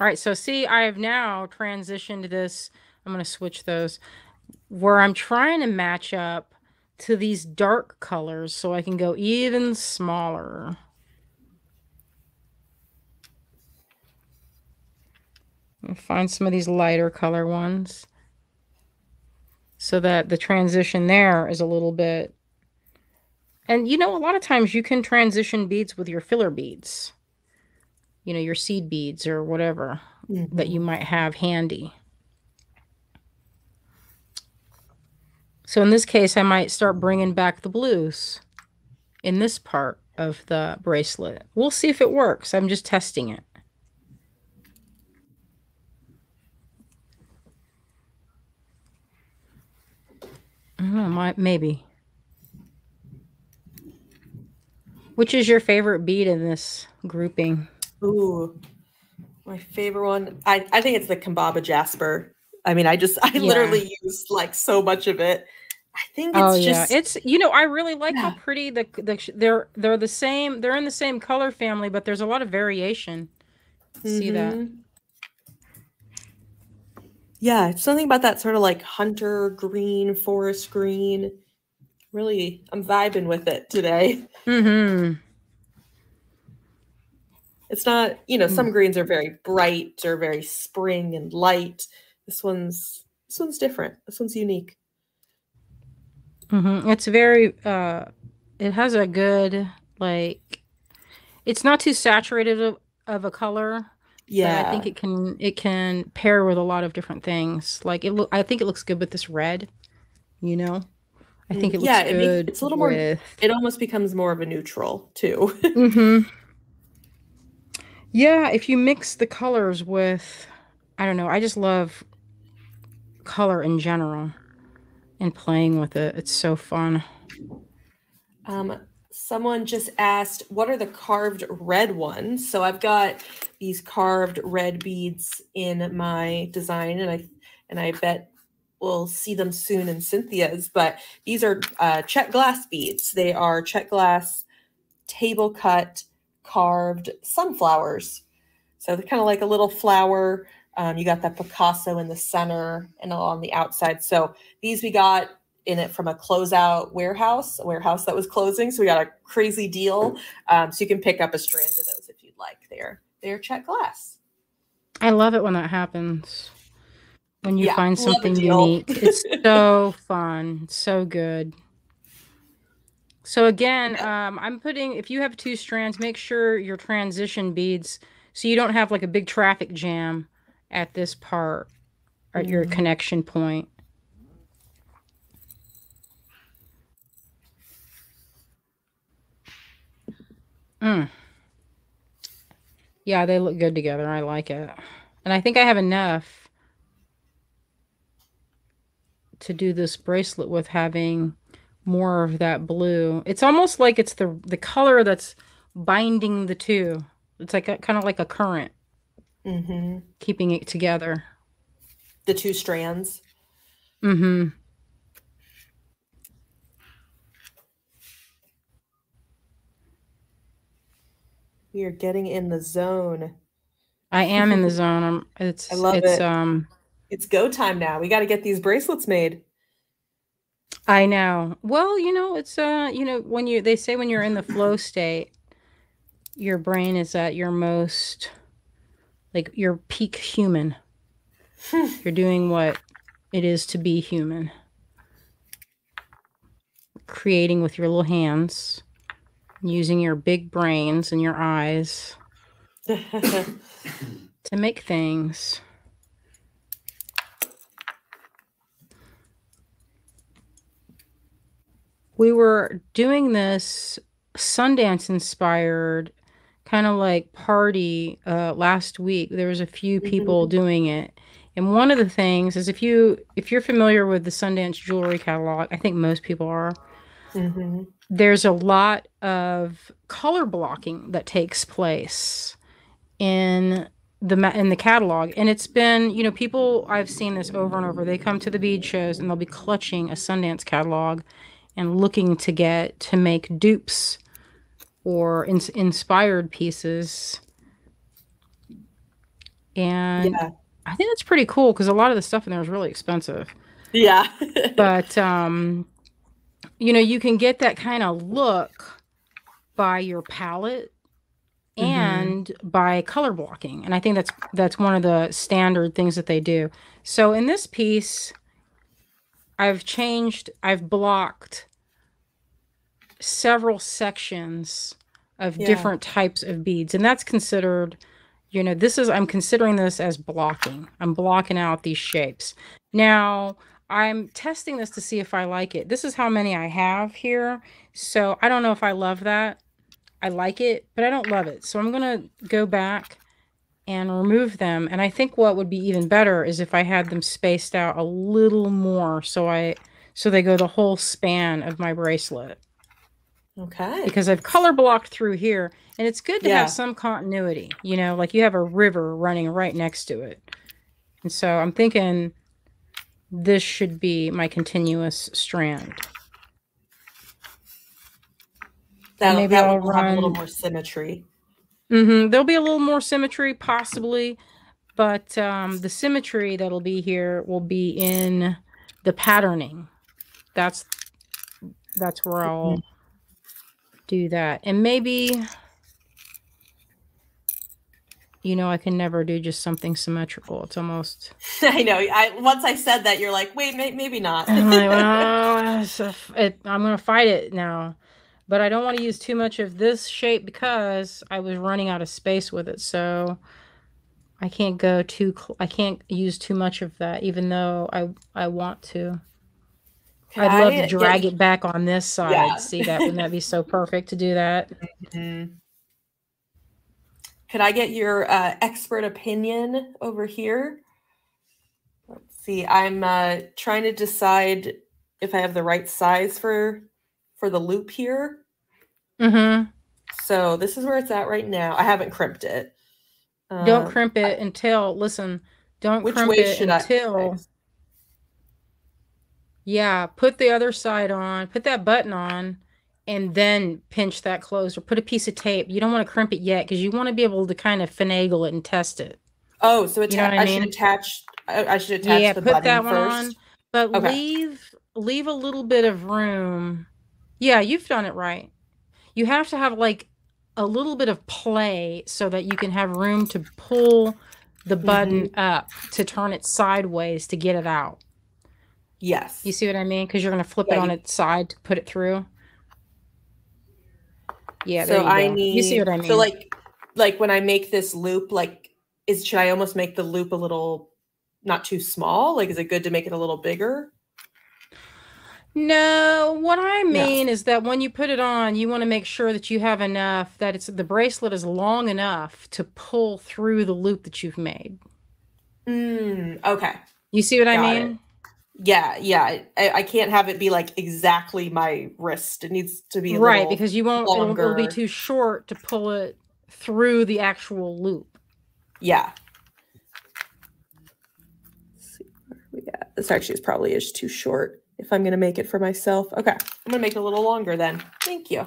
All right, so see, I have now transitioned this. I'm going to switch those where I'm trying to match up to these dark colors so I can go even smaller. And find some of these lighter color ones so that the transition there is a little bit. And you know, a lot of times you can transition beads with your filler beads, you know, your seed beads or whatever mm-hmm. that you might have handy. So in this case, I might start bringing back the blues in this part of the bracelet. We'll see if it works. I'm just testing it. Know, my, maybe. Which is your favorite bead in this grouping? Ooh, my favorite one. I, I think it's the Kambaba Jasper. I mean, I just I yeah. literally use like so much of it. I think it's oh, yeah. it's you know I really like yeah. how pretty the the they're they're the same they're in the same color family, but there's a lot of variation. Mm-hmm. See that? Yeah, it's something about that sort of like hunter green, forest green. Really, I'm vibing with it today. Mm-hmm. It's not, you know, some mm. greens are very bright or very spring and light. This one's this one's different. This one's unique. Mm-hmm. It's very uh it has a good like it's not too saturated of, of a color yeah i think it can it can pair with a lot of different things. Like it look i think it looks good with this red you know? I think it looks yeah, good it it's a little with... more it almost becomes more of a neutral too. Mm-hmm. yeah if you mix the colors with i don't know i just love color in general and playing with it. It's so fun. Um someone just asked what are the carved red ones so i've got these carved red beads in my design and I and I bet we'll see them soon in Cynthia's, but these are uh, Czech glass beads. They are Czech glass table cut carved sunflowers. So they're kind of like a little flower. Um, you got that Picasso in the center and on the outside. So these we got in it from a closeout warehouse, a warehouse that was closing. So we got a crazy deal. Um, so you can pick up a strand of those if you'd like. They're they're Czech glass. I love it when that happens. When you Yeah, find something unique. It's so fun. So good. So again, um, I'm putting if you have two strands, make sure your transition beads so you don't have like a big traffic jam at this part at your Mhm. connection point. Mm. Yeah, they look good together. I like it. And I think I have enough to do this bracelet with having more of that blue. It's almost like it's the the color that's binding the two. It's like a, kind of like a current hmm keeping it together. The two strands. Mhm. We are getting in the zone. I am in the zone. I'm it's I love it's it. um It's go time now. We got to get these bracelets made. I know. Well, you know, it's uh, you know, when you they say when you're in the flow state, your brain is at your most like your peak human. You're doing what it is to be human. Creating with your little hands, using your big brains and your eyes to make things. We were doing this Sundance inspired kind of like party uh, last week. There was a few people doing it. And one of the things is if you if you're familiar with the Sundance jewelry catalog, I think most people are Mhm. there's a lot of color blocking that takes place in the in the catalog and it's been you know people i've seen this over and over they come to the bead shows and they'll be clutching a sundance catalog and looking to get to make dupes or ins- inspired pieces and Yeah. i think that's pretty cool because a lot of the stuff in there is really expensive Yeah. but um you know you can get that kind of look by your palette Mhm. and by color blocking and i think that's that's one of the standard things that they do so in this piece i've changed i've blocked several sections of Yeah. different types of beads and that's considered you know this is i'm considering this as blocking i'm blocking out these shapes now i'm testing this to see if i like it this is how many i have here so i don't know if i love that i like it but i don't love it so i'm going to go back and remove them and i think what would be even better is if i had them spaced out a little more so i so they go the whole span of my bracelet okay. because I've color blocked through here and it's good to Yeah. have some continuity, you know, like you have a river running right next to it. And so I'm thinking this should be my continuous strand. That'll, maybe that I'll will have a little more symmetry. hmm There'll be a little more symmetry possibly, but um, the symmetry that'll be here will be in the patterning. That's that's where I'll do that. And maybe you know, I can never do just something symmetrical. It's almost I know. I once I said that, you're like, wait, may, maybe not. I'm like, well, it, I'm gonna fight it now, but I don't want to use too much of this shape because I was running out of space with it. So I can't go too. Cl- I can't use too much of that, even though I I want to. Can I'd love I to drag get- it back on this side. Yeah. See that? Wouldn't that be so perfect to do that? Mhm. Could I get your uh, expert opinion over here? Let's see. I'm uh, trying to decide if I have the right size for for the loop here. Mm-hmm. So this is where it's at right now. I haven't crimped it. Don't Um, crimp it until. Listen, don't Which crimp way it should until. I? Yeah, put the other side on, put that button on, and then pinch that closed or put a piece of tape. You don't want to crimp it yet because you want to be able to kind of finagle it and test it. Oh, so atta- You know I I, mean? should attach. I, I should attach yeah, the put button that one first. on, but Okay. leave leave a little bit of room. Yeah, you've done it right. You have to have like a little bit of play so that you can have room to pull the button Mm-hmm. up to turn it sideways to get it out. Yes. You see what I mean? Because you're going to flip Yeah, it on you- its side to put it through. Yeah, so I go. need. you see what I mean? So like, like when I make this loop, like, is should I almost make the loop a little not too small? Like, is it good to make it a little bigger? No, what I No. mean is that when you put it on, you want to make sure that you have enough that it's the bracelet is long enough to pull through the loop that you've made. Mm, okay. You see what I mean? it. Yeah, yeah. I, I can't have it be like exactly my wrist. It needs to be Right, because you won't it'll, it'll be too short to pull it through the actual loop. yeah. Let's see where we at. This actually is probably is too short if I'm gonna make it for myself. Okay, I'm gonna make it a little longer then. Thank you.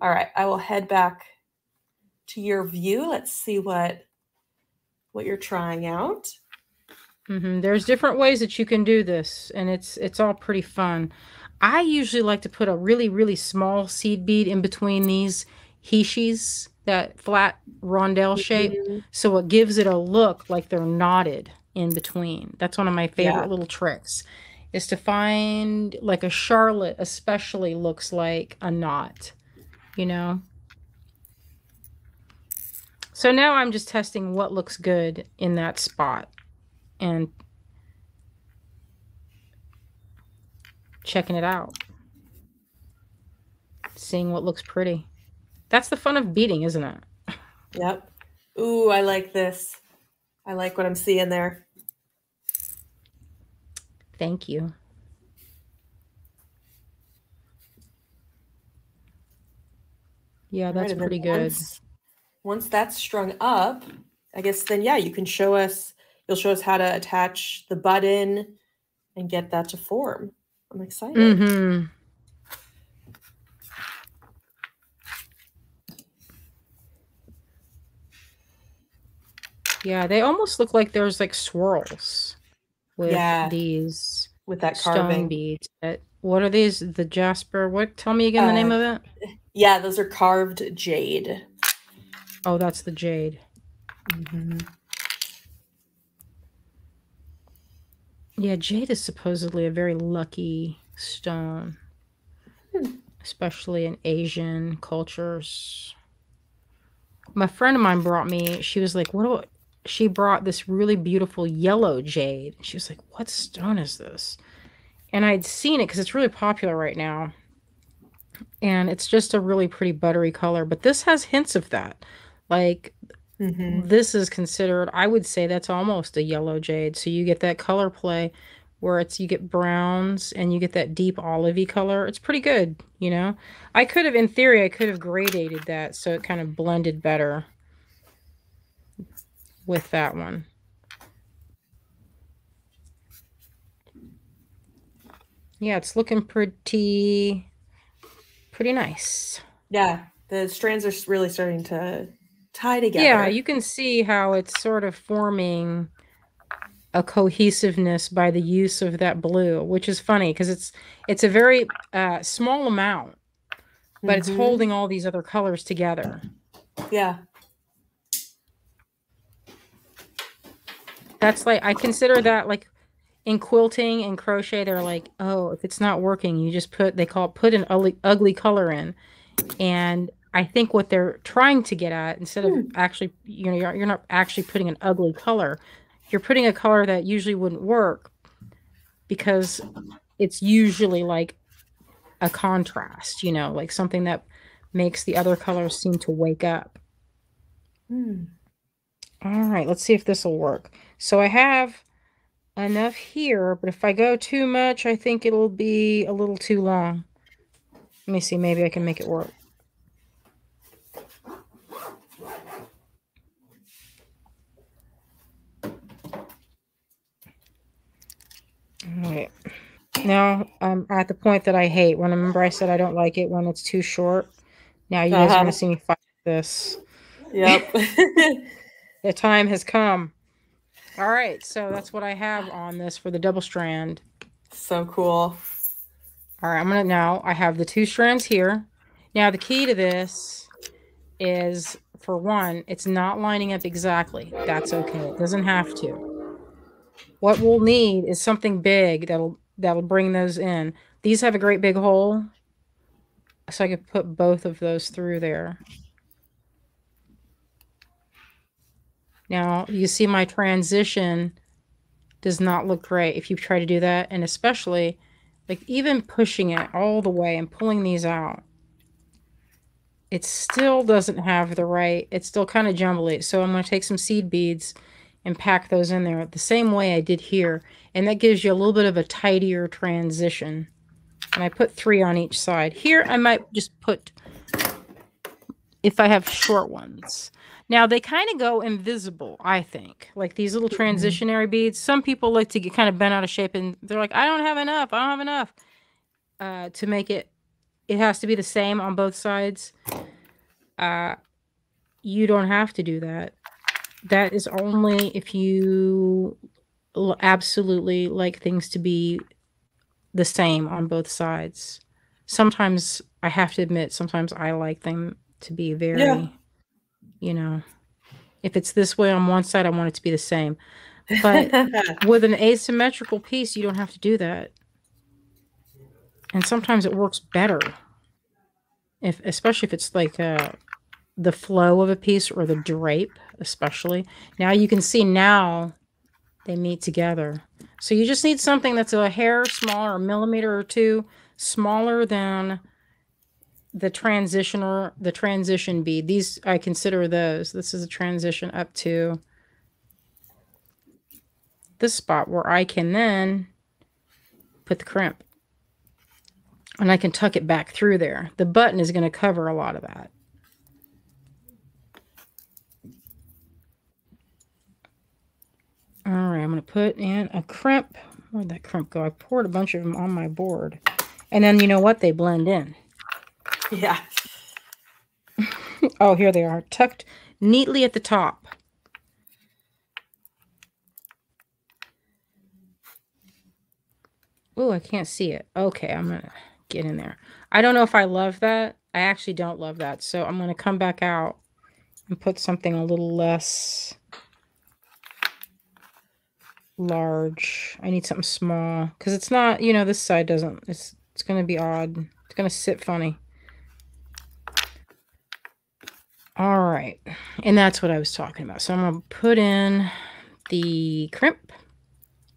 All right, I will head back to your view. Let's see what what you're trying out. Hmm There's different ways that you can do this, and it's it's all pretty fun. I usually like to put a really really small seed bead in between these heishis, that flat rondelle shape, Mhm. so it gives it a look like they're knotted in between. That's one of my favorite Yeah. little tricks. Is to find like a charlotte, especially looks like a knot, you know. So now I'm just testing what looks good in that spot and checking it out. Seeing what looks pretty. That's the fun of beading, isn't it? Yep. Ooh, I like this. I like what I'm seeing there. Thank you. Yeah, that's right, pretty good. Once, once that's strung up, I guess then yeah, you can show us. You'll show us how to attach the button and get that to form. I'm excited. hmm Yeah, they almost look like there's like swirls with Yeah. these With that stone carving. beads. Uh, What are these? The jasper. What? Tell me again the name Uh, of it. Yeah, those are carved jade. Oh, that's the jade. Mhm. Yeah, jade is supposedly a very lucky stone, Hmm. especially in Asian cultures. My friend of mine brought me, she was like, What do I-" she brought this really beautiful yellow jade. She was like, What stone is this? And I'd seen it because it's really popular right now. And it's just a really pretty buttery color, but this has hints of that. Like Mhm. this is considered i would say that's almost a yellow jade. So you get that color play where it's you get browns and you get that deep olivey color. It's pretty good you know? I could have in theory i could have gradated that so it kind of blended better with that one. Yeah it's looking pretty pretty nice. Yeah, the strands are really starting to tie together. Yeah, you can see how it's sort of forming a cohesiveness by the use of that blue, which is funny because it's it's a very uh, small amount, but it's Mhm. holding all these other colors together. Yeah. That's like I consider that like in quilting and crochet, they're like, oh, if it's not working, you just put they call it put an ugly, ugly color in, and I think what they're trying to get at instead of actually, you know, you're, you're not actually putting an ugly color, you're putting a color that usually wouldn't work because it's usually like a contrast, you know, like something that makes the other colors seem to wake up. Hmm. All right, let's see if this will work. So I have enough here, but if I go too much, I think it'll be a little too long. Let me see, maybe I can make it work. All right. Now I'm at the point that I hate. When I remember I said I don't like it when it's too short. Now you guys Uh-huh. are gonna see me fight this. Yep. The time has come. All right, so that's what I have on this for the double strand. so cool. All right, I'm gonna now I have the two strands here. Now the key to this is for one, it's not lining up exactly. That's okay. It doesn't have to. What we'll need is something big that'll that'll bring those in. These have a great big hole. So I could put both of those through there. Now you see my transition does not look great if you try to do that. And especially like even pushing it all the way and pulling these out it still doesn't have the right it's still kind of jumbly so i'm going to take some seed beads and pack those in there the same way i did here and that gives you a little bit of a tidier transition. And i put three on each side. Here i might just put if i have short ones. Now they kind of go invisible i think like these little transitionary beads. Some people like to get kind of bent out of shape and they're like i don't have enough i don't have enough uh, to make it it has to be the same on both sides. Uh, you don't have to do that that is only if you absolutely like things to be the same on both sides. Sometimes i have to admit sometimes i like them to be very you know if it's this way on one side i want it to be the same. But with an asymmetrical piece you don't have to do that. And sometimes it works better if especially if it's like uh the flow of a piece or the drape especially now you can see now they meet together so you just need something that's a hair smaller a millimeter or two smaller than the transitioner the transition bead these i consider those this is a transition up to this spot where i can then put the crimp and I can tuck it back through there. The button is going to cover a lot of that. All right, I'm going to put in a crimp. Where'd that crimp go? I poured a bunch of them on my board. And then you know what? They blend in. yeah. Oh, here they are, tucked neatly at the top. Oh, I can't see it. Okay, I'm going to get in there. I don't know if I love that. I actually don't love that. So I'm going to come back out and put something a little less large. I need something small because it's not, you know, this side doesn't, it's, it's going to be odd. It's going to sit funny. All right. And that's what I was talking about. So I'm going to put in the crimp.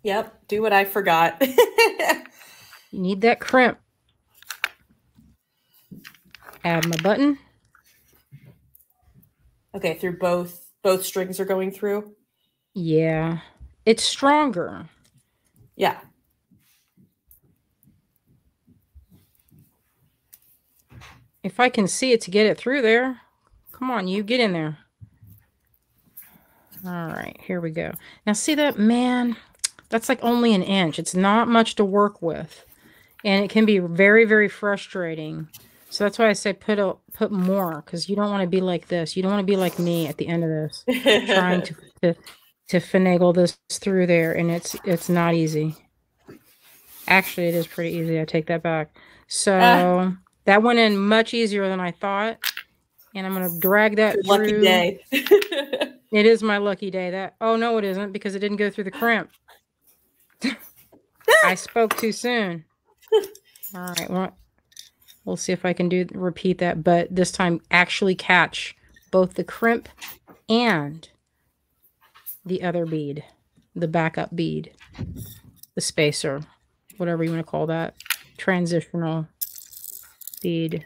Yep. Do what I forgot. You need that crimp. Add my button. okay, through both both strings are going through. Yeah. It's stronger. Yeah. If I can see it to get it through there. Come on, you get in there. All right, here we go. Now see that man? That's like only an inch. It's not much to work with. And it can be very, very frustrating. So that's why I say put a put more because you don't want to be like this. You don't want to be like me at the end of this. trying to, to finagle this through there and it's it's not easy actually it is pretty easy i take that back so Ah. that went in much easier than i thought and i'm going to drag that lucky through. day. it is my lucky day that oh no it isn't because it didn't go through the crimp i spoke too soon all right well we'll see if i can do repeat that but this time actually catch both the crimp and the other bead, the backup bead, the spacer, whatever you want to call that, transitional bead.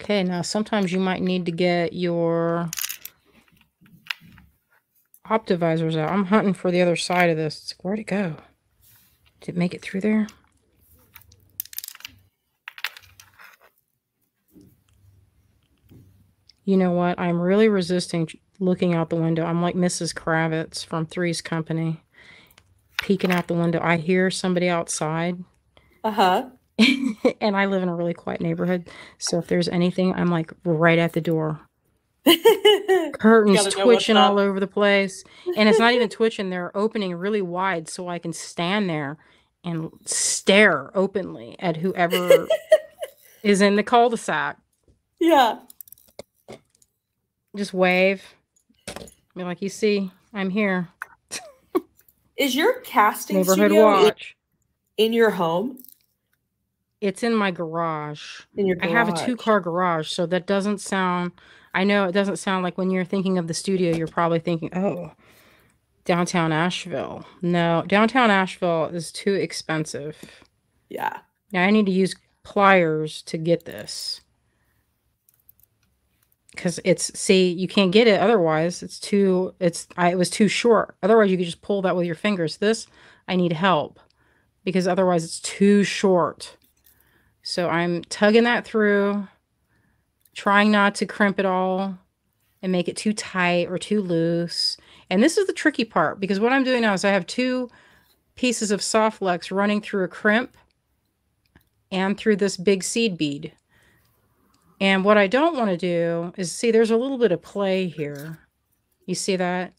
Okay, now sometimes you might need to get your optivisors out. I'm hunting for the other side of this. Where'd it go? Did it make it through there? You know what? I'm really resisting looking out the window. I'm like Mrs. Kravitz from Three's Company. peeking out the window. I hear somebody outside. Uh huh. and I live in a really quiet neighborhood. So if there's anything, I'm like right at the door. Curtains twitching all over the place. And it's not even twitching, they're opening really wide so I can stand there and stare openly at whoever is in the cul-de-sac. Yeah. Just wave. Be like, you see, I'm here. Is your casting Neighborhood watch in, in your home? It's in my garage. In your garage. I have a two car garage, so that doesn't sound I know it doesn't sound like when you're thinking of the studio, you're probably thinking, oh, downtown Asheville. No, downtown Asheville is too expensive. Yeah. Now I need to use pliers to get this. Cause it's see, you can't get it otherwise. It's too it's I it was too short. Otherwise you could just pull that with your fingers. This I need help because otherwise it's too short. So I'm tugging that through, trying not to crimp it all and make it too tight or too loose. And this is the tricky part because what I'm doing now is I have two pieces of Soft Flex running through a crimp and through this big seed bead. And what I don't want to do is see there's a little bit of play here. You see that?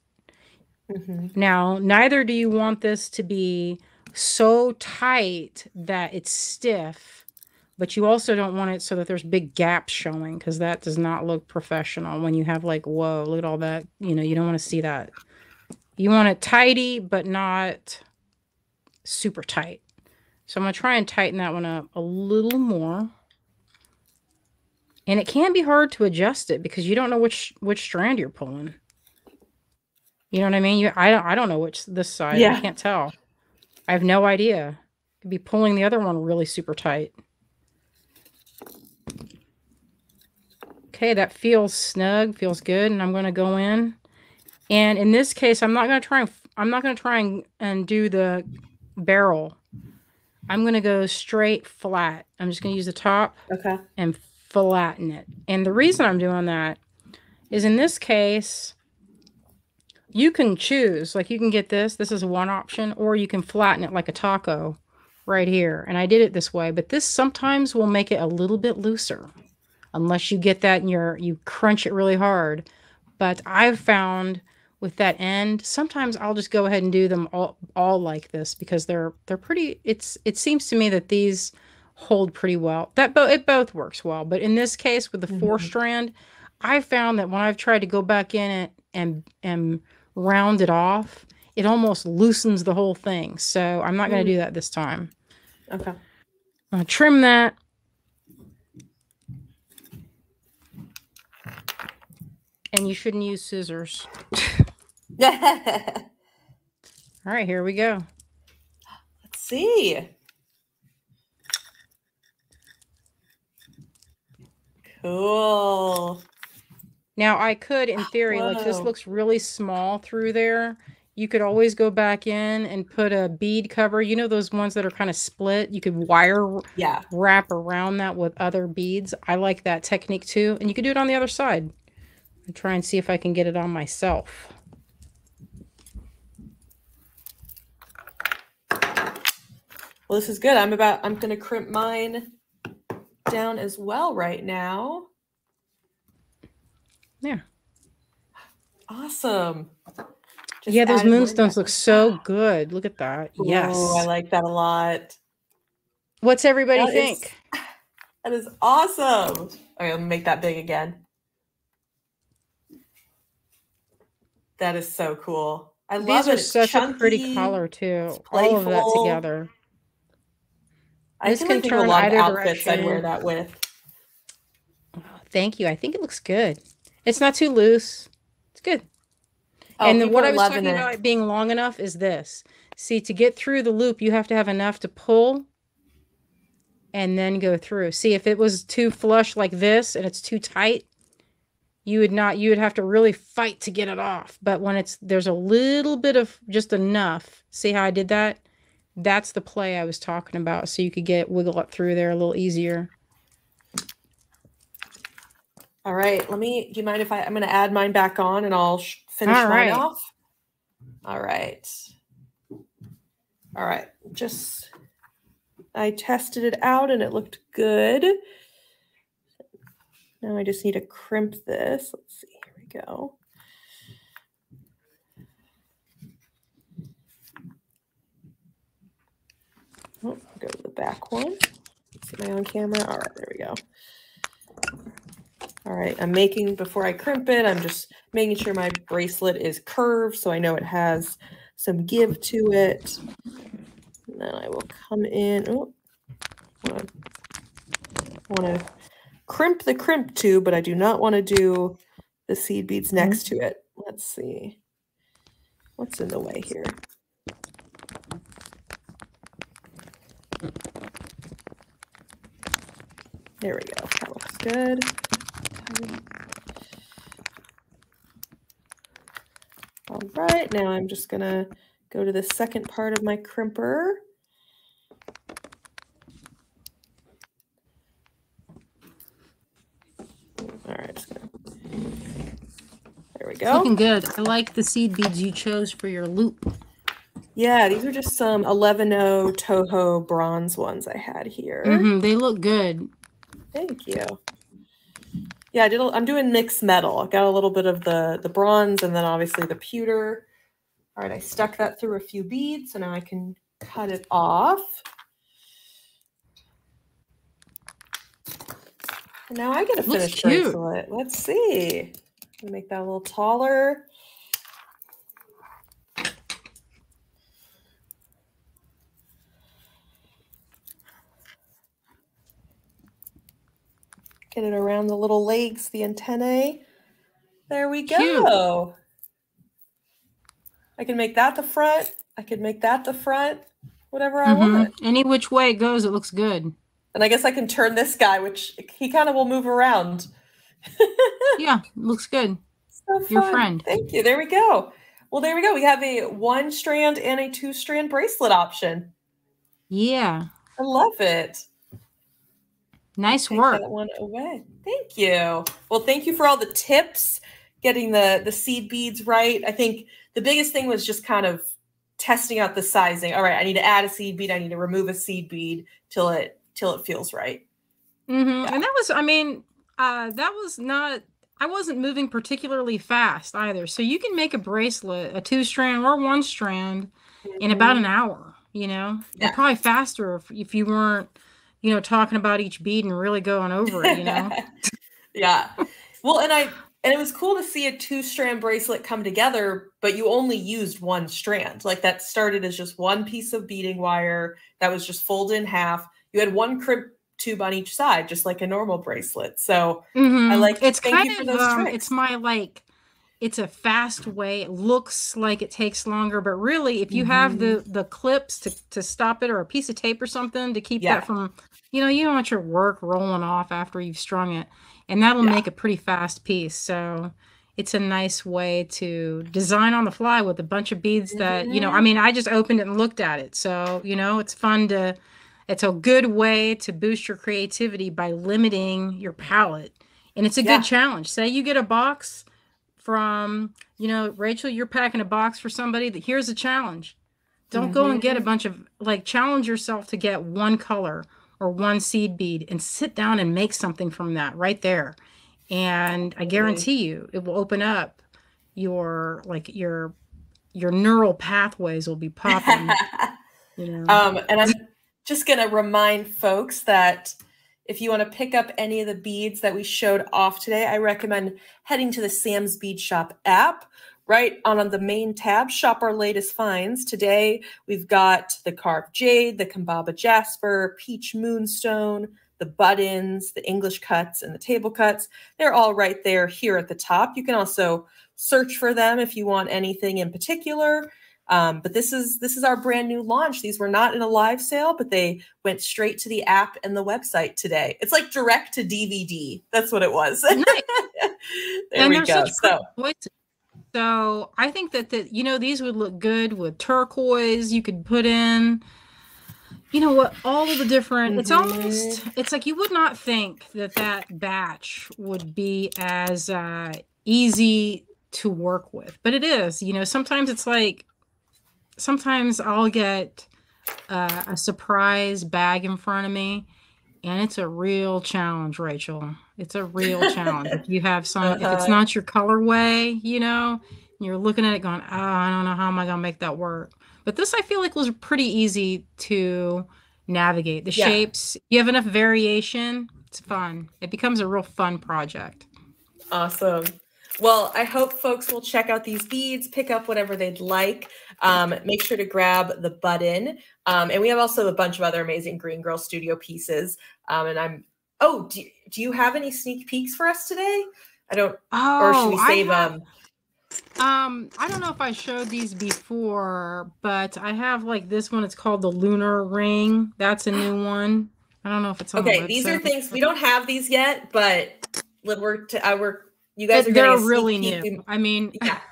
Mm-hmm. Now, neither do you want this to be so tight that it's stiff, but you also don't want it so that there's big gaps showing because that does not look professional when you have like, whoa, look at all that. You know, you don't want to see that. You want it tidy, but not super tight. So I'm going to try and tighten that one up a little more. And it can be hard to adjust it because you don't know which which strand you're pulling. You know what I mean? You I don't I don't know which this side. Yeah. I can't tell. I have no idea. Could be pulling the other one really super tight. Okay, that feels snug, feels good, and I'm going to go in. And in this case, I'm not going to try and I'm not going to try and, and do the barrel. I'm going to go straight flat. I'm just going to use the top okay. and flatten it. And the reason I'm doing that is in this case, you can choose, like you can get this, this is one option, or you can flatten it like a taco right here. And I did it this way, but this sometimes will make it a little bit looser unless you get that and you're, you crunch it really hard. But I've found with that end, sometimes I'll just go ahead and do them all, all like this because they're, they're pretty, it's, it seems to me that these hold pretty well. That bo- it both works well, but in this case with the mm-hmm. four strand, I found that when I've tried to go back in it and and round it off, it almost loosens the whole thing. So I'm not going to do mm. that this time. Okay. I'm going to trim that. And you shouldn't use scissors. All right, here we go. Let's see. Cool. Now I could, in theory, Whoa. like this looks really small through there. You could always go back in and put a bead cover. You know those ones that are kind of split. You could wire yeah wrap around that with other beads. I like that technique too, and you could do it on the other side. And try and see if I can get it on myself. Well, this is good. I'm about. I'm gonna crimp mine down as well right now. Yeah. Awesome. Just yeah, those moonstones look so good. Look at that. Ooh, yes. I like that a lot. What's everybody that think? Is, that is awesome. Okay, let me make that big again. That is so cool. I These love are such chunky, a pretty color too. All of that together. I this can turn a lot of outfits direction. I'd wear that with. Oh, thank you. I think it looks good. It's not too loose. It's good. Oh, and what I was talking it. about being long enough is this. See, to get through the loop, you have to have enough to pull and then go through. See, if it was too flush like this and it's too tight, you would not, you would have to really fight to get it off. But when it's, there's a little bit of just enough. See how I did that? That's the play I was talking about. So you could get wiggle up through there a little easier. All right. Let me, do you mind if I, I'm going to add mine back on and I'll finish All mine right. off. All right. All right, just I tested it out and it looked good. Now I just need to crimp this. Let's see, here we go. Oh, go to the back one. See my own camera. All right, there we go. All right, I'm making, before I crimp it, I'm just making sure my bracelet is curved so I know it has some give to it. And then I will come in. Oh, I want to crimp the crimp tube, but I do not want to do the seed beads next mm-hmm. to it. Let's see. What's in the way here? There we go. That looks good. All right, now I'm just gonna go to the second part of my crimper. All right, there we go. Looking good. I like the seed beads you chose for your loop. Yeah, these are just some 11.0 Toho bronze ones I had here. Mm-hmm. They look good. Thank you. Yeah, I did. A, I'm doing mixed metal. I got a little bit of the the bronze and then obviously the pewter. All right, I stuck that through a few beads, so now I can cut it off. And now I get a finished bracelet. Let's see. Make that a little taller. Get it around the little legs, the antennae. There we go. Cute. I can make that the front. I could make that the front. Whatever I mm-hmm. want. Any which way it goes, it looks good. And I guess I can turn this guy, which he kind of will move around. yeah, looks good. So Your friend. Thank you. There we go. Well, there we go. We have a one strand and a two strand bracelet option. Yeah. I love it. Nice work. That one away. Thank you. Well, thank you for all the tips, getting the the seed beads right. I think the biggest thing was just kind of testing out the sizing. All right, I need to add a seed bead. I need to remove a seed bead till it till it feels right. Mm-hmm. Yeah. And that was, I mean, uh, that was not. I wasn't moving particularly fast either. So you can make a bracelet, a two strand or one strand, mm-hmm. in about an hour. You know, yeah. probably faster if, if you weren't you know, talking about each bead and really going over it, you know? yeah. Well, and I, and it was cool to see a two strand bracelet come together, but you only used one strand. Like that started as just one piece of beading wire that was just folded in half. You had one crimp tube on each side, just like a normal bracelet. So mm-hmm. I like it's kind of um, it's my like it's a fast way. It looks like it takes longer, but really, if you mm-hmm. have the the clips to to stop it or a piece of tape or something to keep yeah. that from you know, you don't want your work rolling off after you've strung it, and that'll yeah. make a pretty fast piece. So it's a nice way to design on the fly with a bunch of beads that, you know, I mm-hmm. mean, I just opened it and looked at it. So, you know, it's fun to, it's a good way to boost your creativity by limiting your palette. And it's a yeah. good challenge. Say you get a box from, you know, Rachel, you're packing a box for somebody that here's a challenge. Don't mm-hmm. go and get a mm-hmm. bunch of like challenge yourself to get one color or one seed bead and sit down and make something from that right there. And I guarantee you it will open up your like your your neural pathways will be popping. you know. Um and I'm just gonna remind folks that if you want to pick up any of the beads that we showed off today, I recommend heading to the Sam's Bead Shop app right on, the main tab, shop our latest finds. Today, we've got the carved jade, the Kambaba jasper, peach moonstone, the buttons, the English cuts, and the table cuts. They're all right there here at the top. You can also search for them if you want anything in particular. Um, but this is this is our brand new launch. These were not in a live sale, but they went straight to the app and the website today. It's like direct to DVD. That's what it was. Nice. there and we go. So so I think that that you know these would look good with turquoise. You could put in, you know what, all of the different. Mm-hmm. It's almost it's like you would not think that that batch would be as uh, easy to work with, but it is. You know, sometimes it's like sometimes I'll get uh, a surprise bag in front of me, and it's a real challenge, Rachel. It's a real challenge. If you have some, uh-huh. if it's not your colorway, you know, you're looking at it going, oh, I don't know how am I gonna make that work. But this I feel like was pretty easy to navigate. The yeah. shapes, you have enough variation. It's fun. It becomes a real fun project. Awesome. Well, I hope folks will check out these beads, pick up whatever they'd like. Um, make sure to grab the button. Um, and we have also a bunch of other amazing Green Girl Studio pieces. Um, and I'm, oh, do, do you have any sneak peeks for us today? I don't, oh, or should we oh, save them? Um, I don't know if I showed these before, but I have like this one. It's called the Lunar Ring. That's a new one. I don't know if it's okay. these are things we don't have these yet, but we're to, I work. You guys are they're really new. I mean, yeah.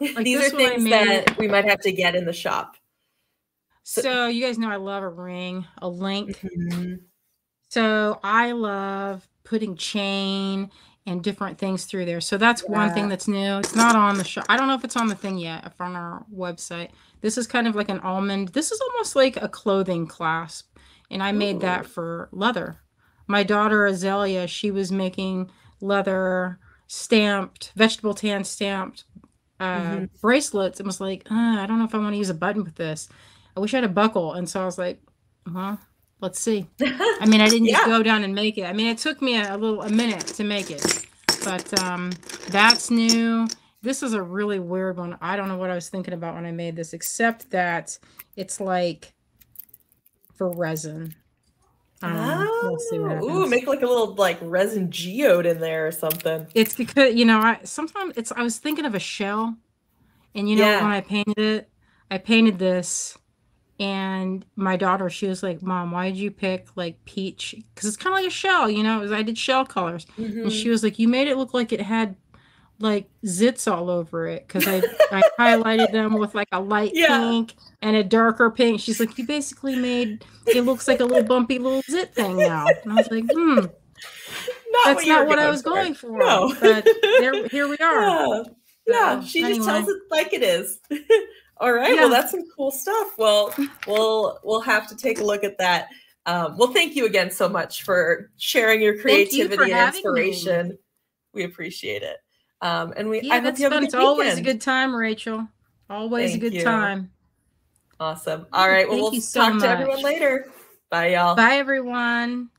Like these are things that we might have to get in the shop. So, so you guys know I love a ring, a link. Mm-hmm. So I love putting chain and different things through there. So that's yeah. one thing that's new. It's not on the show. I don't know if it's on the thing yet, if on our website. This is kind of like an almond. This is almost like a clothing clasp. And I Ooh. made that for leather. My daughter Azalea, she was making leather stamped, vegetable tan stamped uh, mm-hmm. bracelets and was like, uh, I don't know if I want to use a button with this. I wish I had a buckle. And so I was like, well, let's see. I mean, I didn't yeah. just go down and make it. I mean, it took me a, a little a minute to make it, but um, that's new. This is a really weird one. I don't know what I was thinking about when I made this, except that it's like for resin. Um, oh, we'll ooh, make like a little like resin geode in there or something. It's because you know, I sometimes it's I was thinking of a shell, and you know yeah. when I painted it, I painted this and my daughter she was like mom why did you pick like peach because it's kind of like a shell you know was, i did shell colors mm-hmm. and she was like you made it look like it had like zits all over it because I, I highlighted them with like a light yeah. pink and a darker pink she's like you basically made it looks like a little bumpy little zit thing now and i was like hmm not that's not what i was for. going for no. but there, here we are yeah, yeah. she anyway. just tells it like it is all right. Yeah. Well, that's some cool stuff. Well, we'll we'll have to take a look at that. Um, well, thank you again so much for sharing your creativity and inspiration. Me. We appreciate it. Um, and we yeah, I hope you have fun. a good It's weekend. always a good time, Rachel. Always thank a good you. time. Awesome. All right. Well, thank we'll so talk much. to everyone later. Bye, y'all. Bye, everyone.